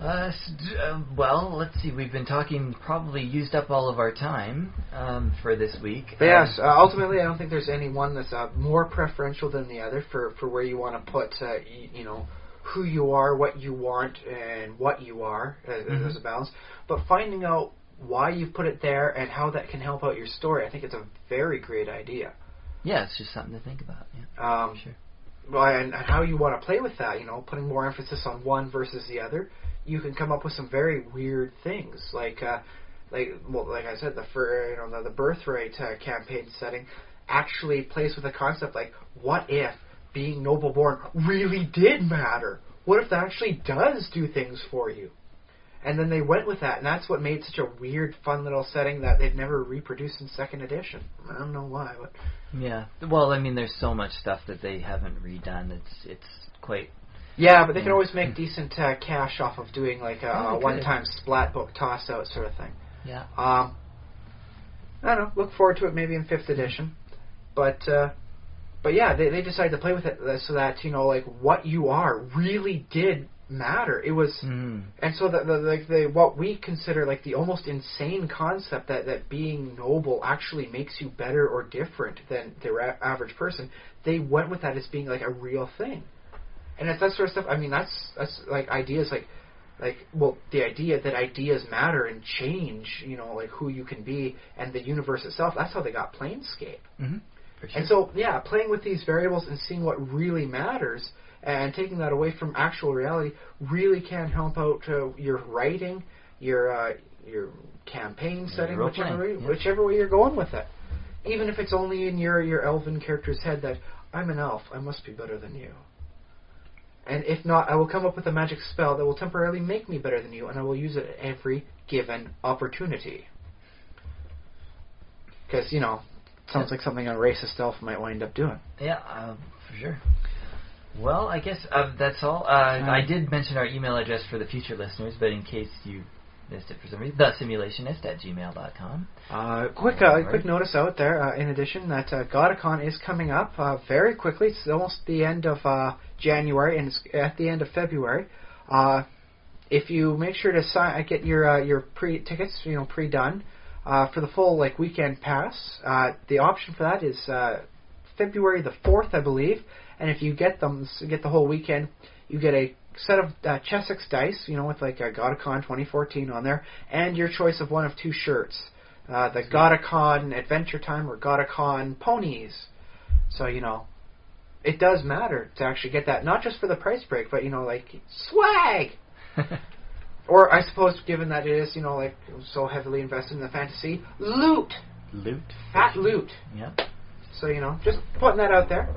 Uh, uh, well, let's see. We've been talking, probably used up all of our time um, for this week. But yes, uh, ultimately, I don't think there's any one that's uh, more preferential than the other for, for where you want to put, uh, y- you know, who you are, what you want, and what you are as, Mhm. as a balance. But finding out why you've put it there and how that can help out your story, I think it's a very great idea. yeah, it's just something to think about. Yeah, Um, sure. well, and, and how you want to play with that, you know, putting more emphasis on one versus the other, you can come up with some very weird things, like, uh, like, well, like I said, the for you know the, the birthright uh, campaign setting actually plays with the concept like, what if being noble born really did matter? What if that actually does do things for you? And then they went with that, and that's what made such a weird, fun little setting that they've never reproduced in second edition. I don't know why, but Yeah. Well, I mean, there's so much stuff that they haven't redone. It's it's quite. Yeah, but they can always make decent uh, cash off of doing like a, Oh, a one-time splat book toss-out sort of thing. Yeah. Um, I don't know. Look forward to it maybe in fifth edition, but uh, but yeah, they they decided to play with it uh, so that you know like what you are really did matter. It was Mm. and so the, the like the what we consider like the almost insane concept that that being noble actually makes you better or different than the ra- average person. They went with that as being like a real thing, and it's that sort of stuff. I mean, that's that's like ideas like like well the idea that ideas matter and change. You know, like who you can be and the universe itself. That's how they got Planescape. hmm sure. And so, yeah, playing with these variables and seeing what really matters and taking that away from actual reality really can help out uh, your writing, your uh, your campaign Yeah, setting, whichever way, yeah. whichever way you're going with it. Even if it's only in your your elven character's head that I'm an elf, I must be better than you. And if not, I will come up with a magic spell that will temporarily make me better than you, and I will use it at every given opportunity. Because you know, sounds like something a racist elf might wind up doing. Yeah, uh, for sure. Well, I guess uh, that's all. Uh, I did mention our email address for the future listeners, but in case you missed it for some reason, thesimulationist at gmail.com. Uh, quick, uh, quick notice out there. Uh, in addition, that uh, is coming up uh, very quickly. It's almost the end of uh, January, and it's at the end of February. Uh, if you make sure to sign, uh, get your uh, your pre tickets, you know, pre-done uh, for the full like weekend pass. Uh, the option for that is uh, February the fourth, I believe. And if you get them, get the whole weekend, you get a set of uh, Chessex dice, you know, with like a GottaCon 2014 on there, and your choice of one of two shirts, uh, the GottaCon Adventure Time or GottaCon Ponies. So you know, it does matter to actually get that, not just for the price break, but you know, like swag. Or I suppose, given that it is, you know, like so heavily invested in the fantasy, loot, Loot. fat loot. Yeah. So you know, just putting that out there.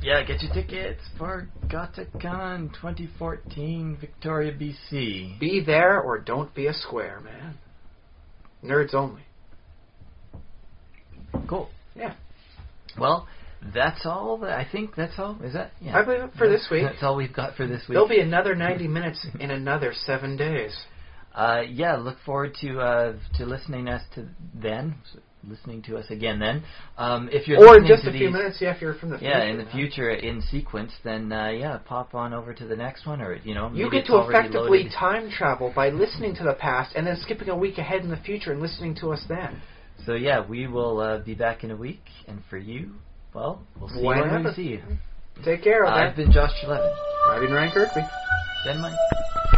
Yeah, get your tickets for GottaCon 2014, Victoria, BC. Be there or don't be a square, man. Nerds only. Cool. Yeah. Well, that's all. That, I think that's all. Is that? Yeah. I believe it for this week. That's all we've got for this week. There'll be another 90 minutes in another seven days. Uh, yeah, look forward to uh, to listening us to then, listening to us again then. Um, if you're Or listening just to a few minutes, yeah, if you're from the yeah, future. in the man. future in sequence, then uh, yeah, pop on over to the next one, or you know, You get to effectively loaded. time travel by listening to the past and then skipping a week ahead in the future and listening to us then. So yeah, we will uh, be back in a week, and for you, well, we'll see you when we see you. Take care, okay? I've been Josh Trelevin. I've been Ryan Kirkby. Send my.